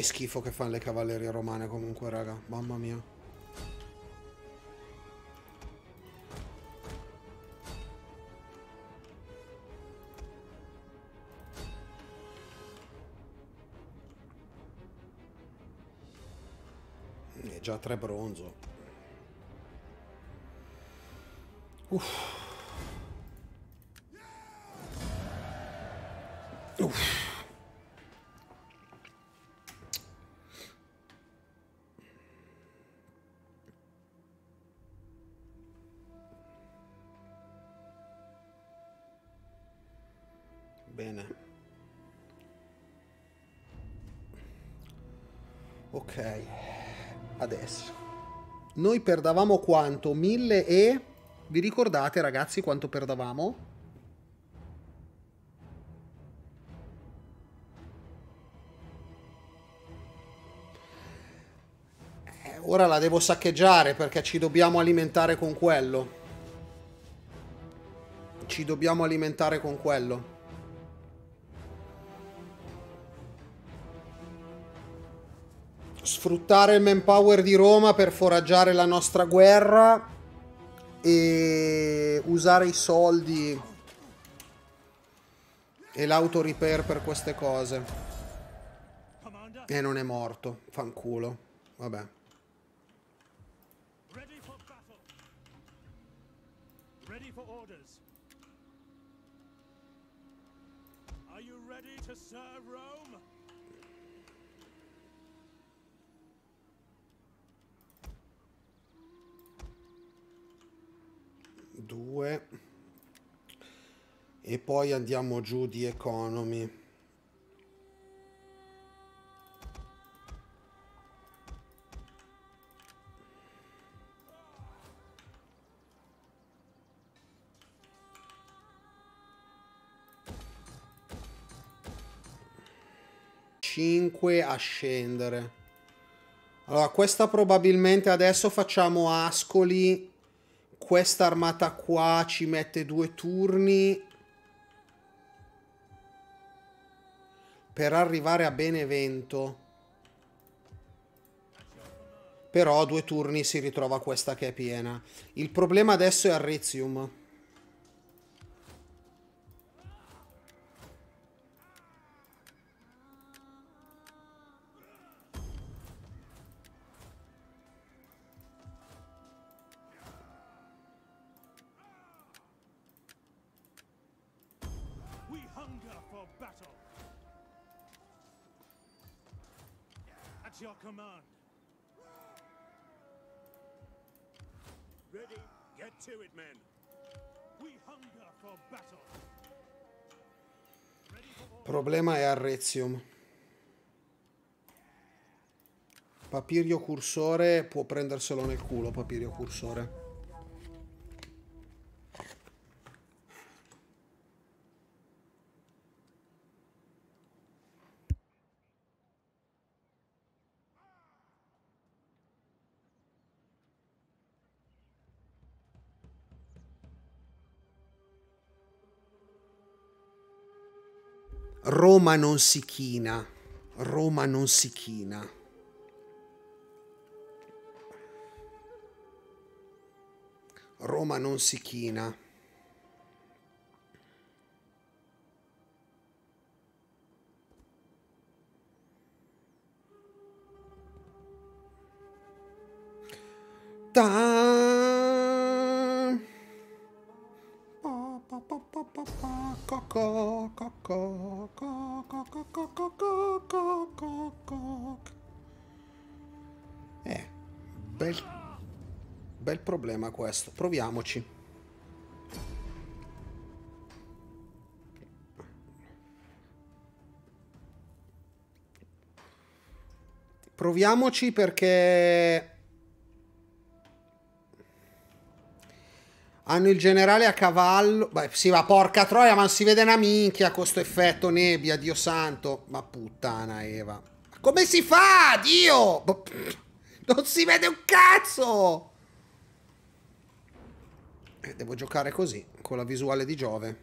Che schifo che fanno le cavallerie romane comunque, raga. Mamma mia. È già tre bronzo. Uff. Noi perdavamo quanto? 1000 e... Vi ricordate ragazzi quanto perdavamo? Eh, Ora la devo saccheggiare perché ci dobbiamo alimentare con quello. Ci dobbiamo alimentare con quello. Sfruttare il manpower di Roma per foraggiare la nostra guerra e usare i soldi e l'auto repair per queste cose. E non è morto, fanculo. Vabbè. Are you ready to serve Rome? Due. E poi andiamo giù di economy. A scendere. Allora, questa probabilmente adesso facciamo Ascoli. Questa armata qua ci mette due turni. Per arrivare a Benevento. Però due turni si ritrova questa che è piena. Il problema adesso è Arrizium. Battle. At your command. Ready? Get to it, men. We hunger for battle. Problema è Arrezium. Papirio cursore può prenderselo nel culo, Papirio cursore. Roma non si china. Roma non si china. Roma non si china. Problema questo. Proviamoci. Proviamoci perché hanno il generale a cavallo. Beh, sì, ma porca troia, ma si vede una minchia con sto effetto nebbia, Dio santo. Ma puttana Eva. Come si fa, Dio? Non si vede un cazzo! Eh, devo giocare così, con la visuale di Giove.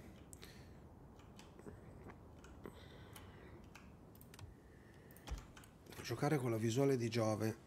Devo giocare con la visuale di Giove.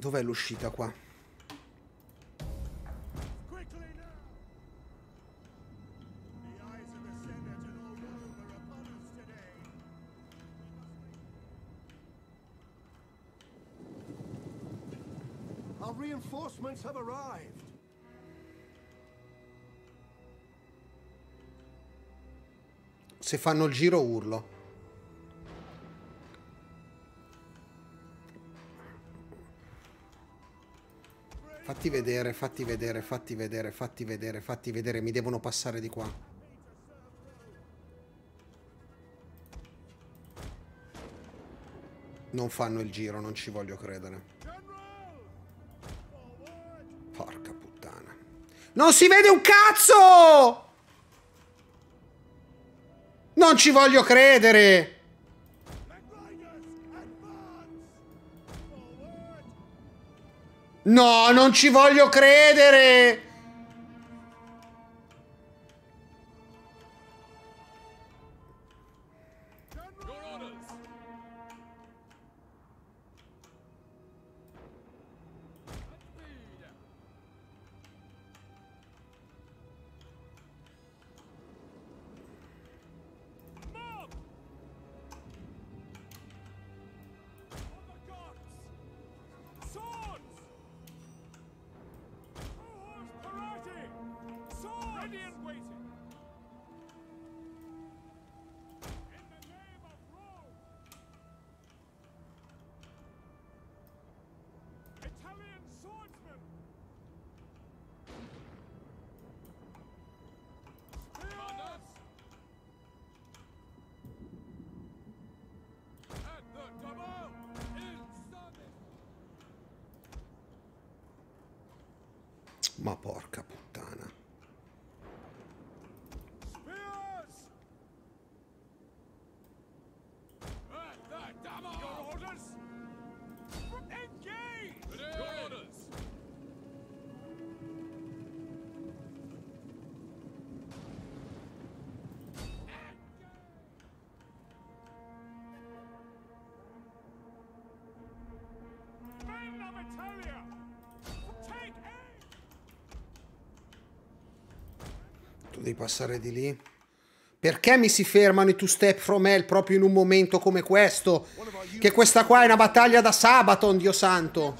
Our reinforcements have arrived. Se fanno il giro urlo. Fatti vedere, fatti vedere, fatti vedere, fatti vedere, fatti vedere. Mi devono passare di qua. Non fanno il giro, non ci voglio credere. Porca puttana. Non si vede un cazzo! Non ci voglio credere! No, non ci voglio credere! Ma porca puttana. Spears! Tu devi passare di lì. Perché mi si fermano i two step from hell proprio in un momento come questo? Che questa qua è una battaglia da Sabaton, Dio santo.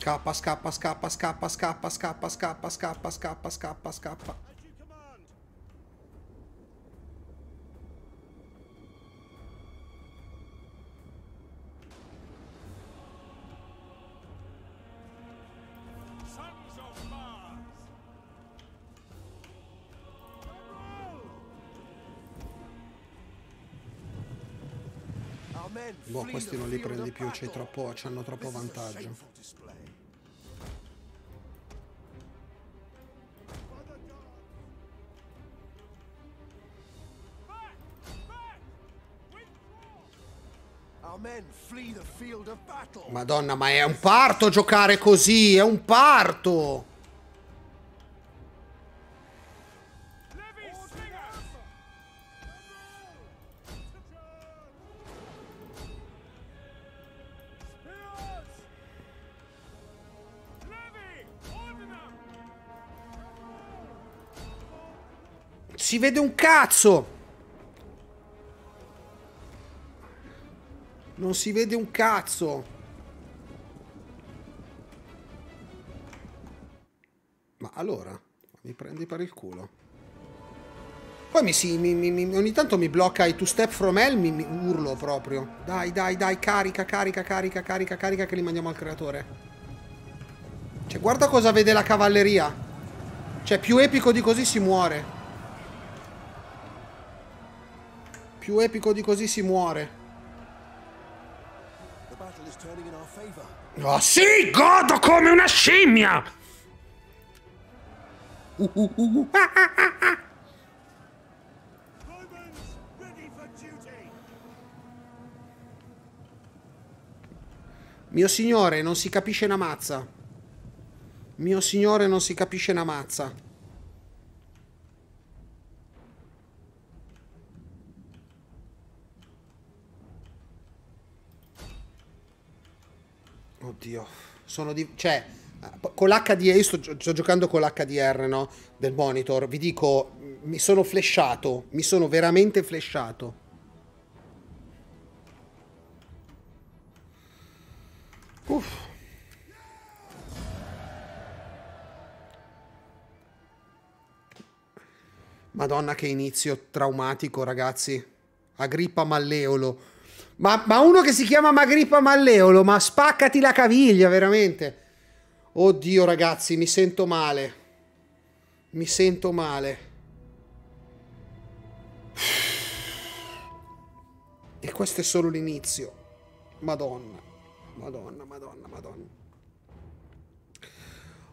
Scappa, scappa, scappa, scappa, scappa, scappa, scappa, scappa, scappa, scappa, scappa. Boh, questi non li prendi più, battle. troppo, c'hanno troppo vantaggio. Madonna, ma è un parto giocare così, è un parto. Si vede un cazzo. Non si vede un cazzo. Allora, mi prendi per il culo. Poi mi si, mi- mi- mi- ogni tanto mi blocca i two step from hell, mi, mi urlo proprio. Dai, dai, dai, carica, carica, carica, carica, carica che li mandiamo al creatore. Cioè, guarda cosa vede la cavalleria. Cioè, più epico di così si muore. Più epico di così si muore. Oh sì, godo come una scimmia! Mio signore, non si capisce una mazza. Mio signore, non si capisce una mazza. Oddio, sono di... cioè, con l'HDR, io sto, sto giocando con l'HDR, no? Del monitor, vi dico, mi sono flashato, mi sono veramente flashato. Uff. Madonna che inizio traumatico, ragazzi. Agrippa Malleolo. Ma, ma uno che si chiama Magrippa Malleolo, ma spaccati la caviglia, veramente. Oddio, ragazzi, mi sento male. Mi sento male. E questo è solo l'inizio. Madonna. Madonna, madonna, madonna.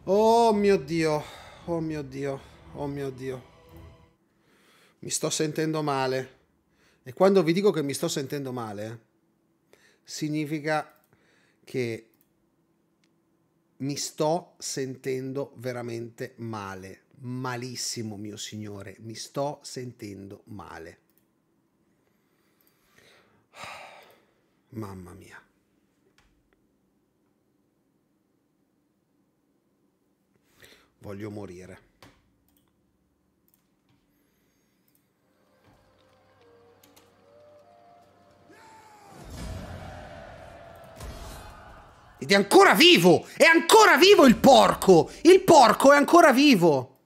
Oh mio Dio. Oh mio Dio. Oh mio Dio. Mi sto sentendo male. E quando vi dico che mi sto sentendo male, significa che mi sto sentendo veramente male. Malissimo, mio signore. Mi sto sentendo male. Mamma mia. Voglio morire. Ed è ancora vivo! È ancora vivo il porco! Il porco è ancora vivo!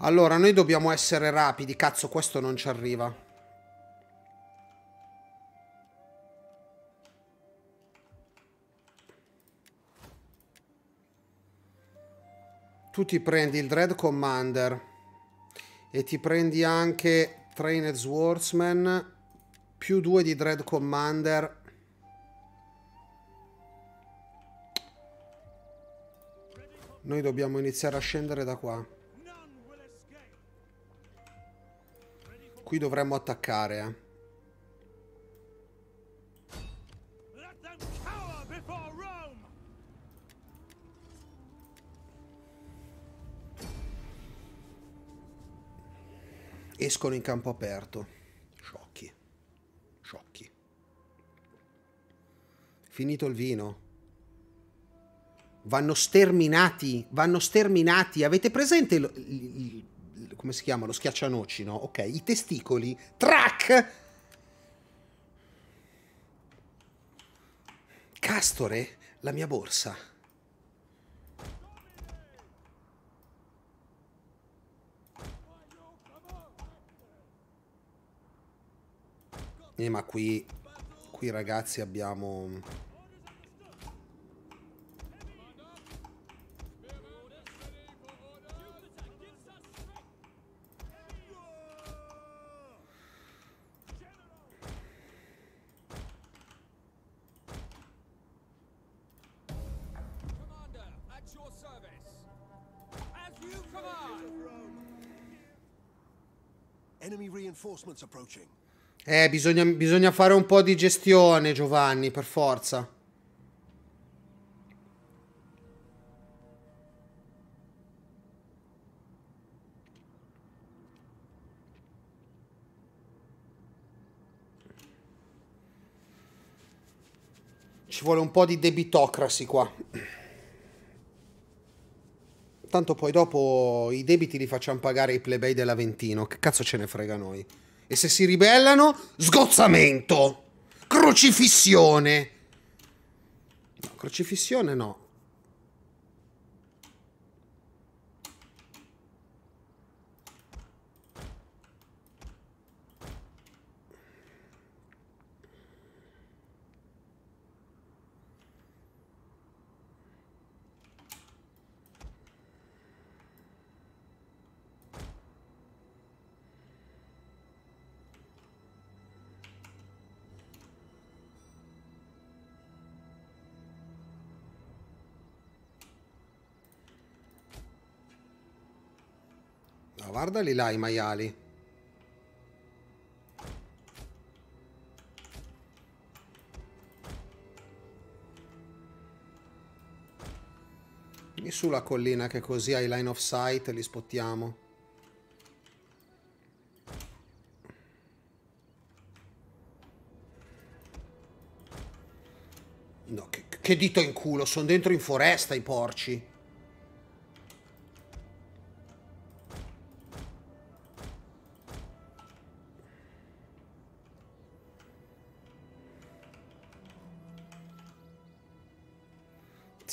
Allora, noi dobbiamo essere rapidi. Cazzo, questo non ci arriva. Tu ti prendi il Dread Commander e ti prendi anche Trained Swordsman più due di Dread Commander. Noi dobbiamo iniziare a scendere da qua. Qui dovremmo attaccare, eh. Escono in campo aperto. Sciocchi. Sciocchi. Finito il vino. Vanno sterminati. Vanno sterminati. Avete presente lo- il- il- come si chiama? Lo schiaccianoci, no? Ok, i testicoli. Track! Castore, la mia borsa. Eh, ma qui, qui ragazzi abbiamo... Enemy reinforcements approaching. Eh, bisogna, bisogna fare un po' di gestione, Giovanni, per forza. Ci vuole un po' di debitocracy qua. Tanto poi dopo i debiti li facciamo pagare i plebei dell'Aventino. Che cazzo ce ne frega noi? E se si ribellano, sgozzamento! Crocifissione! No, crocifissione no. Guardali là i maiali. Vieni sulla collina che così hai line of sight e li spottiamo. No, che, che dito in culo, sono dentro in foresta i porci.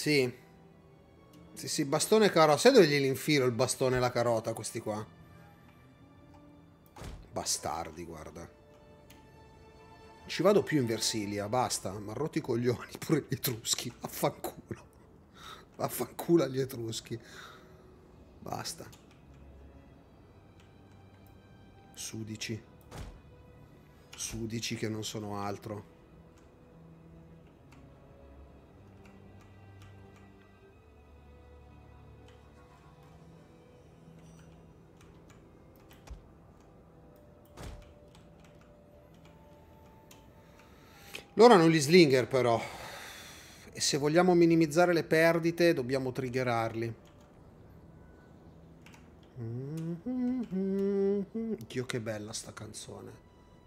Sì. Sì, sì, bastone e carota. Sai dove glieli infilo il bastone e la carota questi qua? Bastardi, guarda. Ci vado più in Versilia, basta. Ma rotti i coglioni pure gli etruschi. Vaffanculo. Vaffanculo agli etruschi. Basta. Sudici. Sudici che non sono altro. Loro hanno gli slinger però. E se vogliamo minimizzare le perdite dobbiamo triggerarli. Dio che bella sta canzone.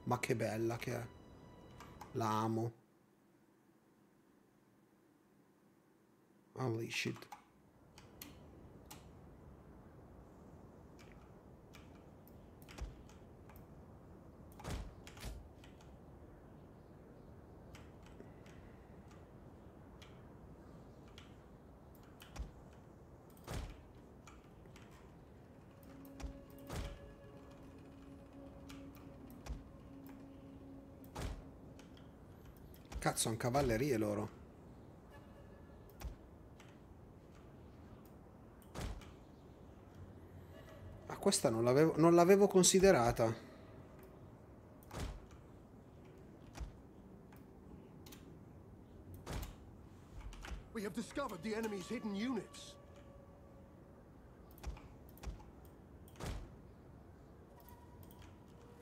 Ma che bella che è. La amo. Unleashed. Cazzo, han cavallerie loro. Ma questa non l'avevo considerata. We have discovered the enemy's hidden units.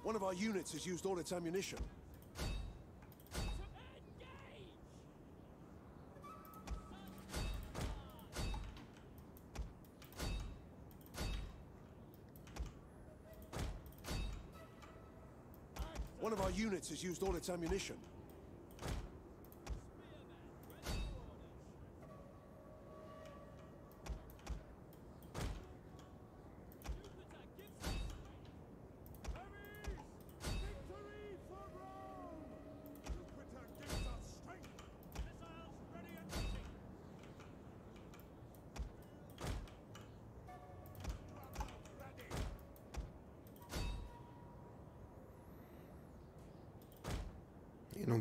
One of our units has used all its ammunition. Of our units has used all its ammunition.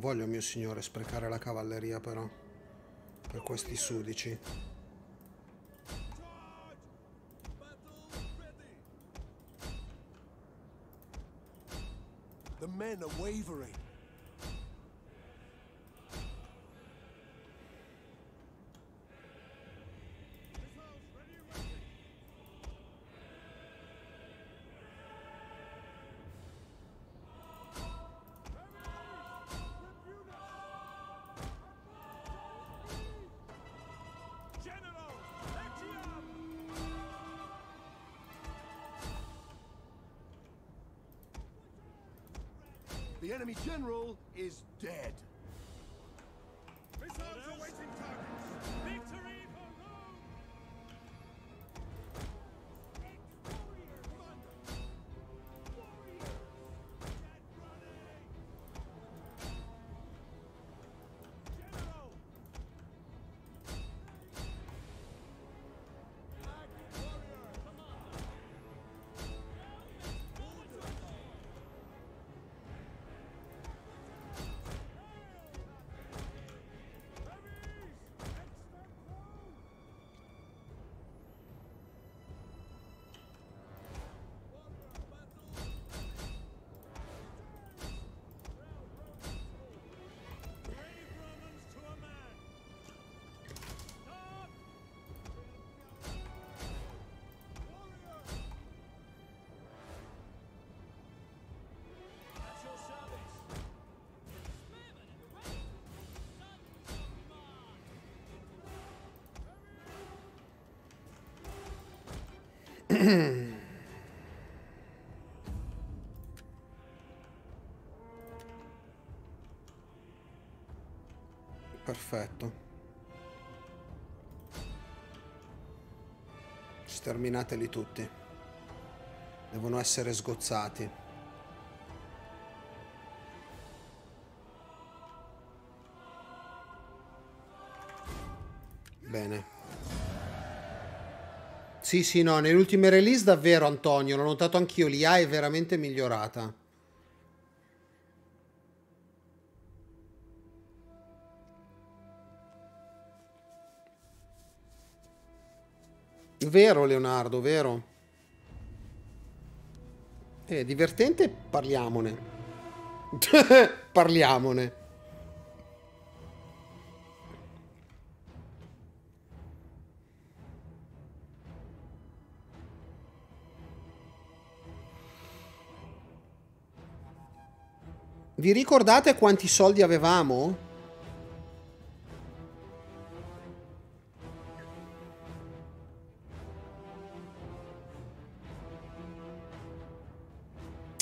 Voglio, mio signore, sprecare la cavalleria però. Per questi sudici. Enemy general is dead. Perfetto. Sterminateli tutti. Devono essere sgozzati. Bene. Sì, sì, no, nelle ultime release davvero, Antonio, l'ho notato anch'io, l'IA è veramente migliorata. Vero, Leonardo, vero. È divertente, parliamone. parliamone. Vi ricordate quanti soldi avevamo?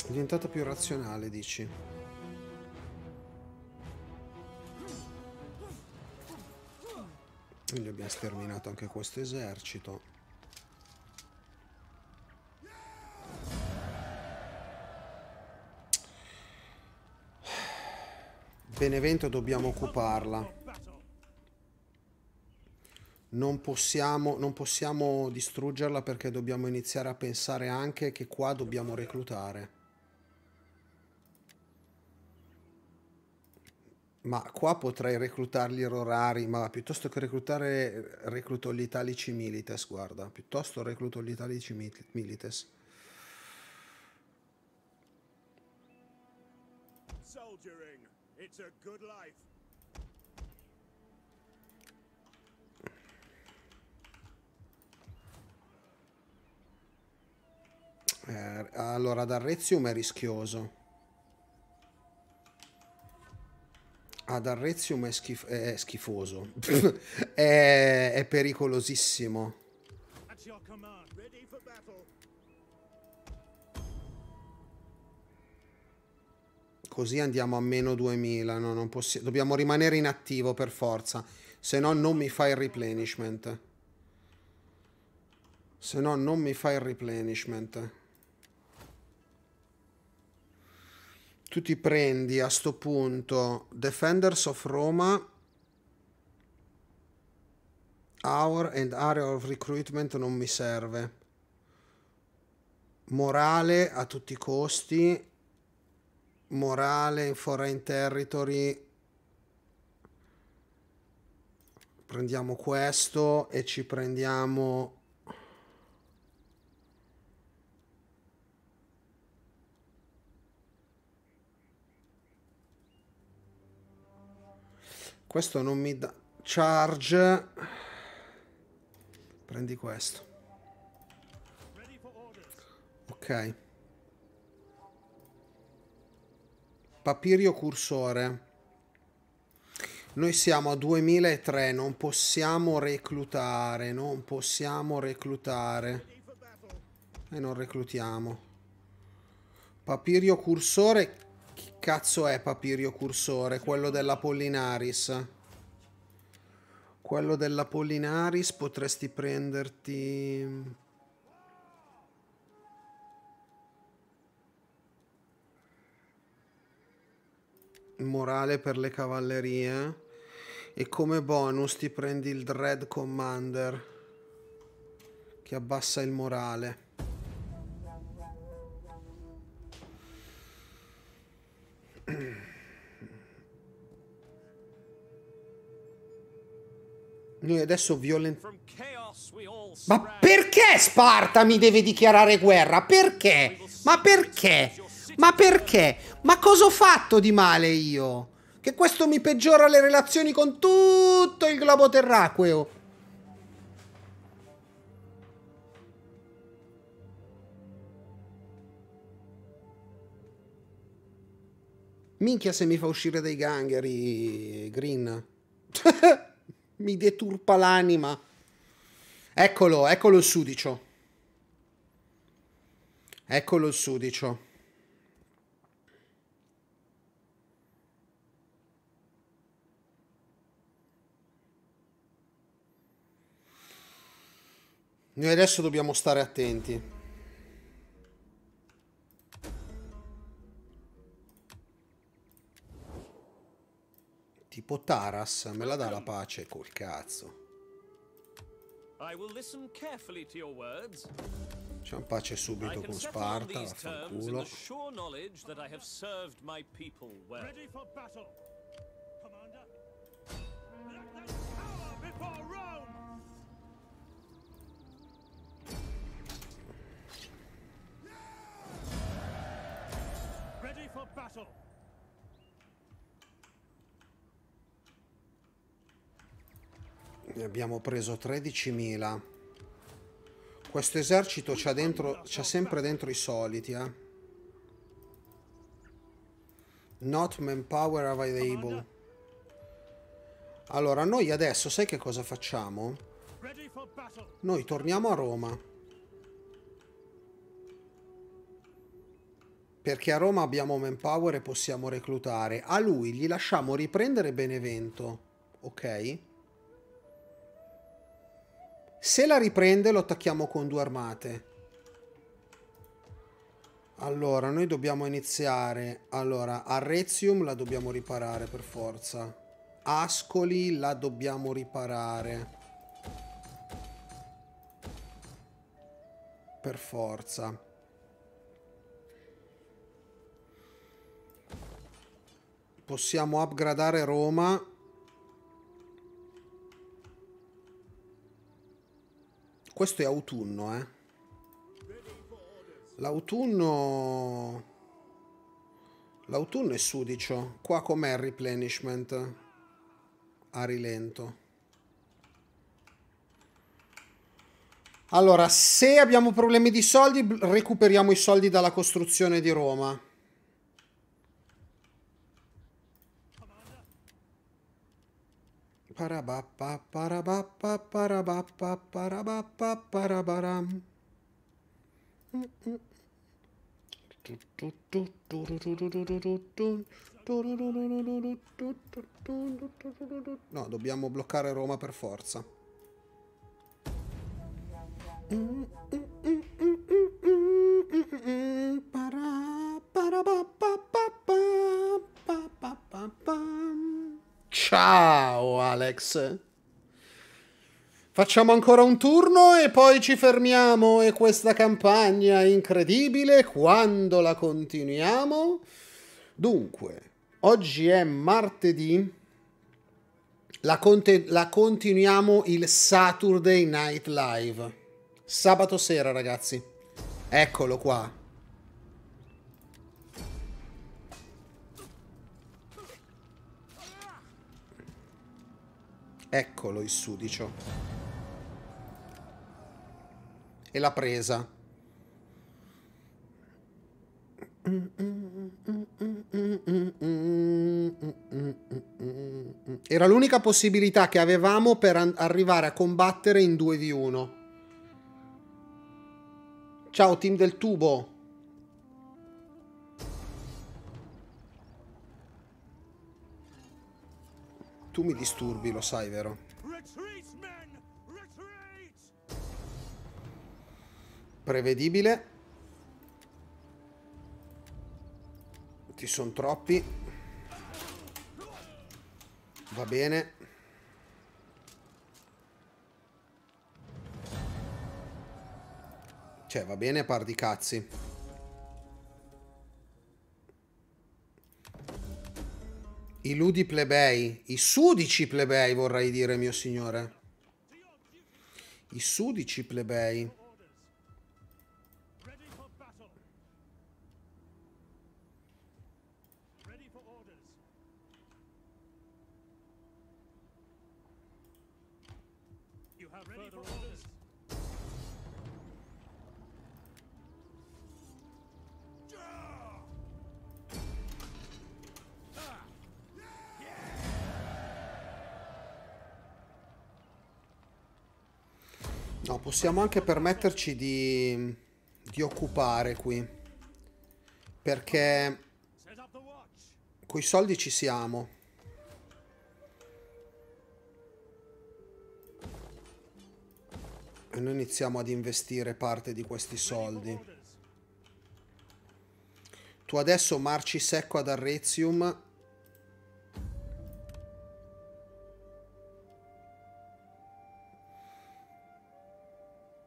È diventata più razionale, dici? Quindi abbiamo sterminato anche questo esercito. Benevento dobbiamo occuparla. Non possiamo, non possiamo distruggerla perché dobbiamo iniziare a pensare anche che qua dobbiamo reclutare. Ma qua potrei reclutarli rorari, ma piuttosto che reclutare, recluto gli italici milites, guarda. Piuttosto recluto gli italici mil- milites. It's a good life. Eh, allora, ad Arrezium è rischioso. Ad Arrezium è, schif- è schifoso. è, è pericolosissimo. At your command. Ready for battle. Così andiamo a meno 2000. No, non dobbiamo rimanere in attivo per forza. Se no non mi fa il replenishment. Se no non mi fa il replenishment. Tu ti prendi a sto punto Defenders of Roma. Hour and Area of Recruitment non mi serve. Morale a tutti i costi. Morale in Foreign Territory. Prendiamo questo e ci prendiamo Questo non mi dà charge. Prendi questo. Ok. Papirio cursore. Noi siamo a 2003, non possiamo reclutare, non possiamo reclutare. E non reclutiamo. Papirio cursore, chi cazzo è Papirio cursore? Quello della Pollinaris. Quello della Pollinaris potresti prenderti... Morale per le cavallerie. E come bonus ti prendi il Dread Commander. Che abbassa il morale. Noi adesso violent... Ma perché Sparta mi deve dichiarare guerra? Perché? Ma perché? Ma perché? Ma cosa ho fatto di male io? Che questo mi peggiora le relazioni con tutto il globo terracqueo. Minchia se mi fa uscire dai gangheri, Green. mi deturpa l'anima. Eccolo, eccolo il sudicio. Eccolo il sudicio. Noi adesso dobbiamo stare attenti. Tipo Taras, me la dà la pace col cazzo. I will listen carefully to your words. Facciamo pace subito con Sparta, vaffanculo. Ne abbiamo preso 13.000. Questo esercito c'ha, dentro, c'ha sempre dentro i soliti, eh. Not manpower available. Allora, noi adesso, sai che cosa facciamo? Noi torniamo a Roma. Perché a Roma abbiamo manpower e possiamo reclutare. A lui gli lasciamo riprendere Benevento. Ok? Se la riprende lo attacchiamo con due armate. Allora, noi dobbiamo iniziare. Allora, Arrezium la dobbiamo riparare per forza. Ascoli la dobbiamo riparare. Per forza. Possiamo upgradare Roma. Questo è autunno, eh. L'autunno... L'autunno è sudicio. Qua com'è il replenishment? A rilento. Allora, se abbiamo problemi di soldi, recuperiamo i soldi dalla costruzione di Roma. Parabappa, parabappa, parabappa, parabappa, parabaram. No, dobbiamo bloccare Roma per forza. Ciao Alex. Facciamo ancora un turno e poi ci fermiamo e questa campagna incredibile quando la continuiamo. Dunque, oggi è martedì. La, la continuiamo il Saturday Night Live. Sabato sera, ragazzi. Eccolo qua. Eccolo il sudicio. E l'ha presa. Era l'unica possibilità che avevamo per arrivare a combattere in 2v1. Ciao team del tubo. Tu mi disturbi, lo sai, vero? Prevedibile. Ci sono troppi. Va bene. Cioè, va bene par di cazzi. I ludi plebei, i sudici plebei vorrei dire, mio signore. I sudici plebei. Possiamo anche permetterci di, di occupare qui. Perché coi soldi ci siamo. E noi iniziamo ad investire parte di questi soldi. Tu adesso marci secco ad Arrezium.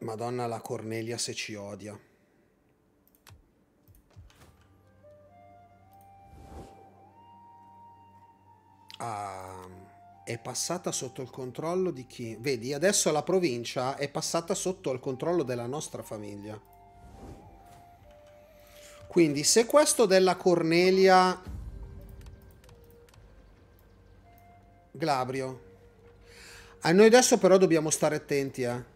Madonna la Cornelia se ci odia. Ah, è passata sotto il controllo di chi? Vedi, adesso la provincia è passata sotto il controllo della nostra famiglia. Quindi se questo della Cornelia... Glabrio. A noi adesso però dobbiamo stare attenti, eh.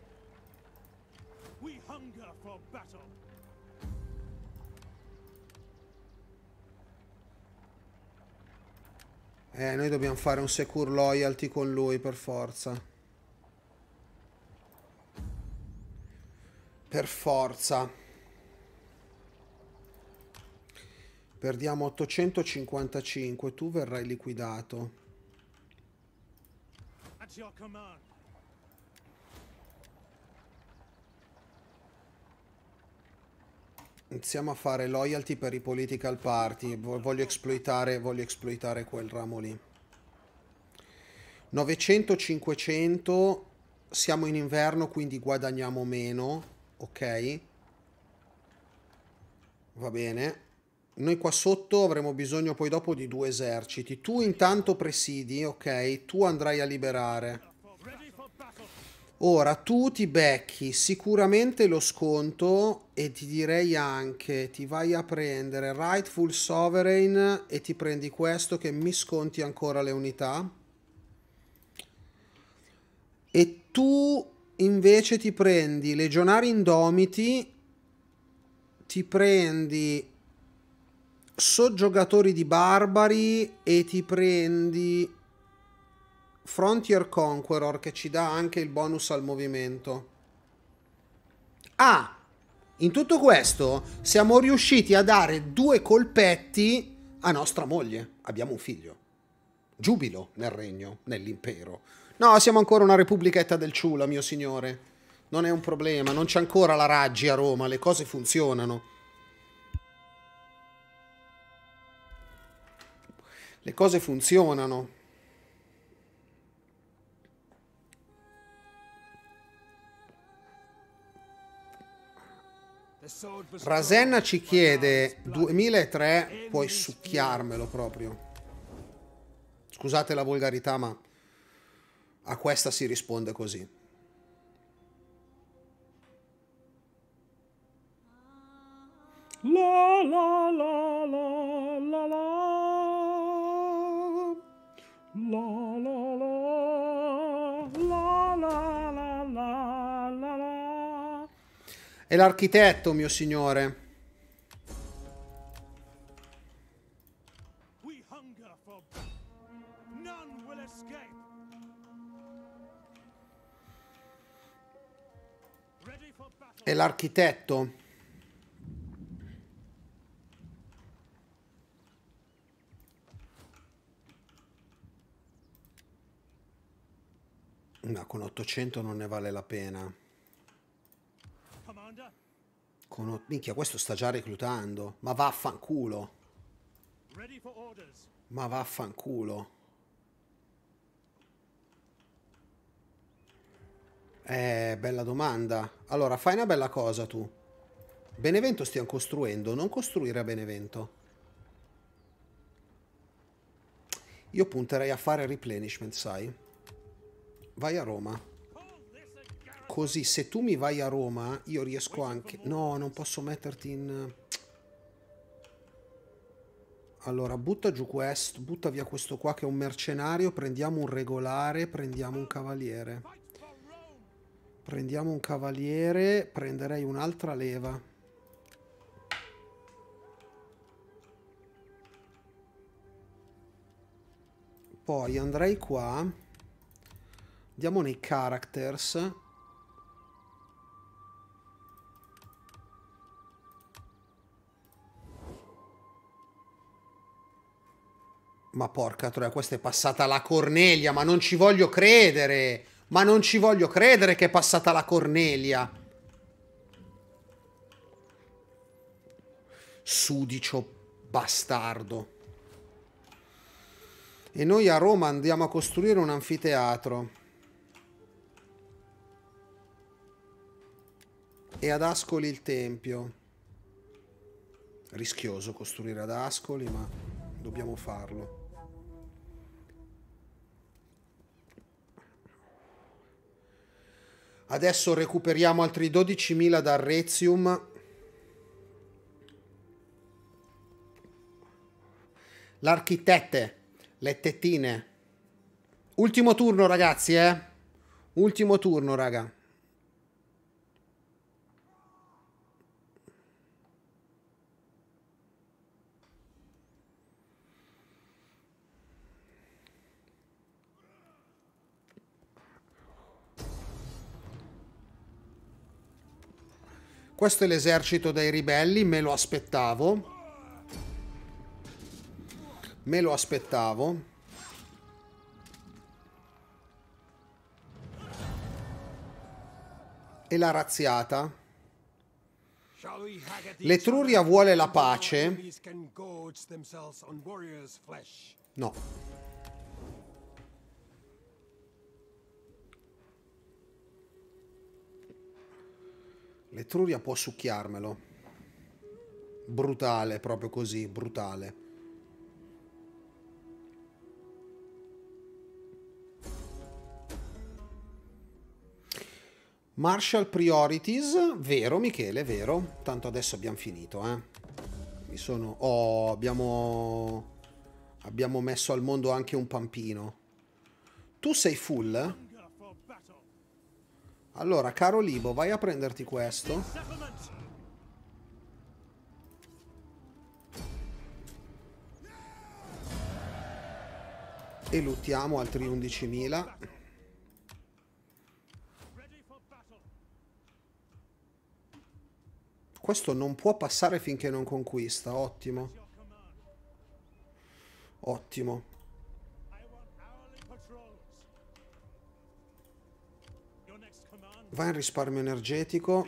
Eh, noi dobbiamo fare un secure loyalty con lui per forza. Per forza. Perdiamo 855, tu verrai liquidato. At your command. Iniziamo a fare loyalty per i political party. Vo- Voglio esploitare, voglio esploitare quel ramo lì. 900-500. Siamo in inverno, quindi guadagniamo meno. Ok. Va bene. Noi qua sotto avremo bisogno poi dopo di due eserciti. Tu intanto presidi, ok? Tu andrai a liberare. Ora tu ti becchi sicuramente lo sconto e ti direi anche ti vai a prendere Rightful Sovereign e ti prendi questo che mi sconti ancora le unità. E tu invece ti prendi Legionari Indomiti, ti prendi Soggiogatori di Barbari e ti prendi Frontier Conqueror che ci dà anche il bonus al movimento. Ah, in tutto questo siamo riusciti a dare due colpetti a nostra moglie. Abbiamo un figlio. Giubilo nel regno, nell'impero. No, siamo ancora una repubblichetta del ciula, mio signore. Non è un problema, non c'è ancora la Raggi a Roma, le cose funzionano. Le cose funzionano. Rasenna ci chiede 2003, puoi succhiarmelo proprio. Scusate la volgarità, ma a questa si risponde così. La la la la la la. La la la È l'architetto, mio signore. È l'architetto. Ma con 800 non ne vale la pena. Con Minchia, questo sta già reclutando. Ma vaffanculo. Ma vaffanculo. Eh, bella domanda. Allora, fai una bella cosa tu. Benevento stiamo costruendo, non costruire a Benevento. Io punterei a fare replenishment, sai? Vai a Roma. Così se tu mi vai a Roma, io riesco anche... No, non posso metterti in... Allora, butta giù questo, butta via questo qua che è un mercenario, prendiamo un regolare, prendiamo un cavaliere. Prendiamo un cavaliere, prenderei un'altra leva. Poi andrei qua. Andiamo nei characters. Ma porca troia, questa è passata la Cornelia, ma non ci voglio credere. Ma non ci voglio credere che è passata la Cornelia. Sudicio bastardo. E noi a Roma andiamo a costruire un anfiteatro. E ad Ascoli il tempio. Rischioso costruire ad Ascoli, ma dobbiamo farlo. Adesso recuperiamo altri 12.000 da Rezium. L'architette, le tettine. Ultimo turno, ragazzi, eh. Ultimo turno, raga. Questo è l'esercito dei ribelli, me lo aspettavo. Me lo aspettavo. E la razziata. L'Etruria vuole la pace. No. L'Etruria può succhiarmelo. Brutale, proprio così, brutale. Marshall Priorities, vero Michele, vero. Tanto adesso abbiamo finito, eh. Mi sono... Oh, abbiamo... Abbiamo messo al mondo anche un pampino. Tu sei full? Allora, caro Libo, vai a prenderti questo. E luttiamo altri 11.000. Ready for battle. Questo non può passare finché non conquista. Ottimo. Ottimo. I want hourly patrols. Your next command. Va in risparmio energetico.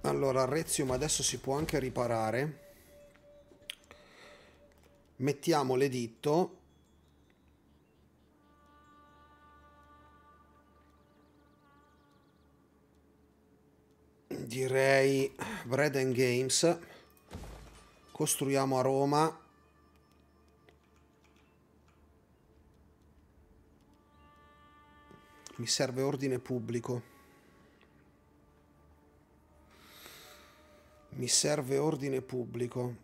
Allora, Rezium adesso si può anche riparare. Mettiamo l'editto. Direi Bread and Games. Costruiamo a Roma. Mi serve ordine pubblico. Mi serve ordine pubblico.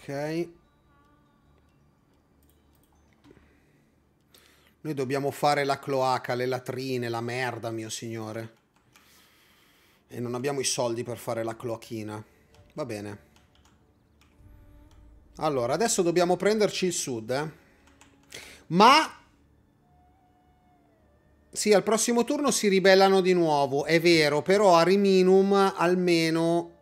Ok. Noi dobbiamo fare la cloaca, le latrine, la merda, mio signore. E non abbiamo i soldi per fare la cloachina. Va bene. Allora, adesso dobbiamo prenderci il sud, eh. Ma... Sì, al prossimo turno si ribellano di nuovo, è vero, però a Riminum almeno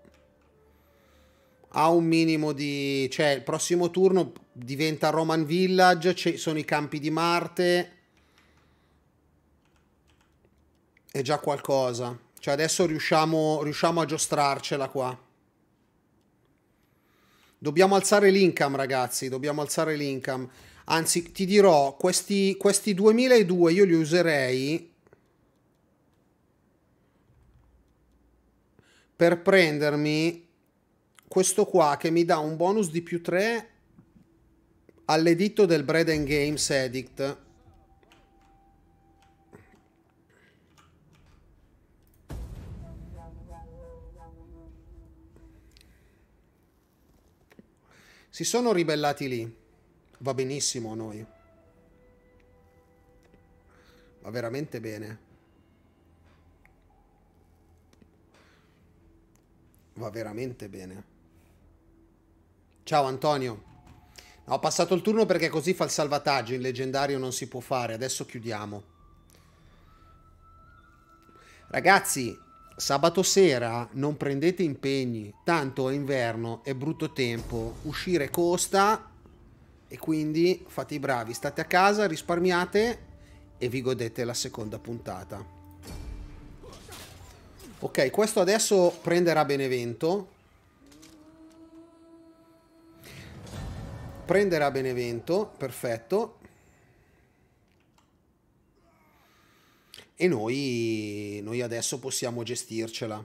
ha un minimo di... Cioè, il prossimo turno diventa Roman Village, ci sono i campi di Marte. È già qualcosa. Cioè, adesso riusciamo, riusciamo a giostrarcela qua. Dobbiamo alzare l'income, ragazzi. Dobbiamo alzare l'income. Anzi, ti dirò, questi, questi 2002 io li userei per prendermi questo qua che mi dà un bonus di più 3 all'editto del Bread and Games Edict. Si sono ribellati lì. Va benissimo a noi. Va veramente bene. Va veramente bene. Ciao Antonio. No, Ho passato il turno perché così fa il salvataggio. In leggendario non si può fare. Adesso chiudiamo. Ragazzi, sabato sera non prendete impegni. Tanto è inverno, è brutto tempo. Uscire costa. E quindi fate i bravi, state a casa, risparmiate e vi godete la seconda puntata. Ok, questo adesso prenderà Benevento. Prenderà Benevento, perfetto. E noi, noi adesso possiamo gestircela.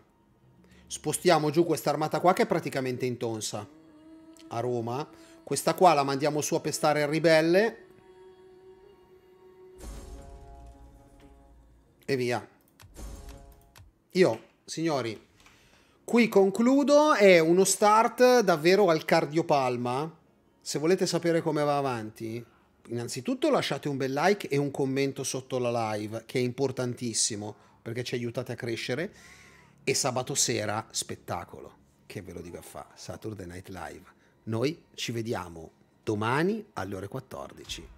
Spostiamo giù questa armata qua che è praticamente in tonsa. A Roma. Questa qua la mandiamo su a pestare il ribelle. E via. Io, signori, qui concludo. È uno start davvero al cardiopalma. Se volete sapere come va avanti, innanzitutto lasciate un bel like e un commento sotto la live, che è importantissimo perché ci aiutate a crescere. E sabato sera spettacolo. Che ve lo dico a fa, Saturday Night Live. Noi ci vediamo domani alle ore 14.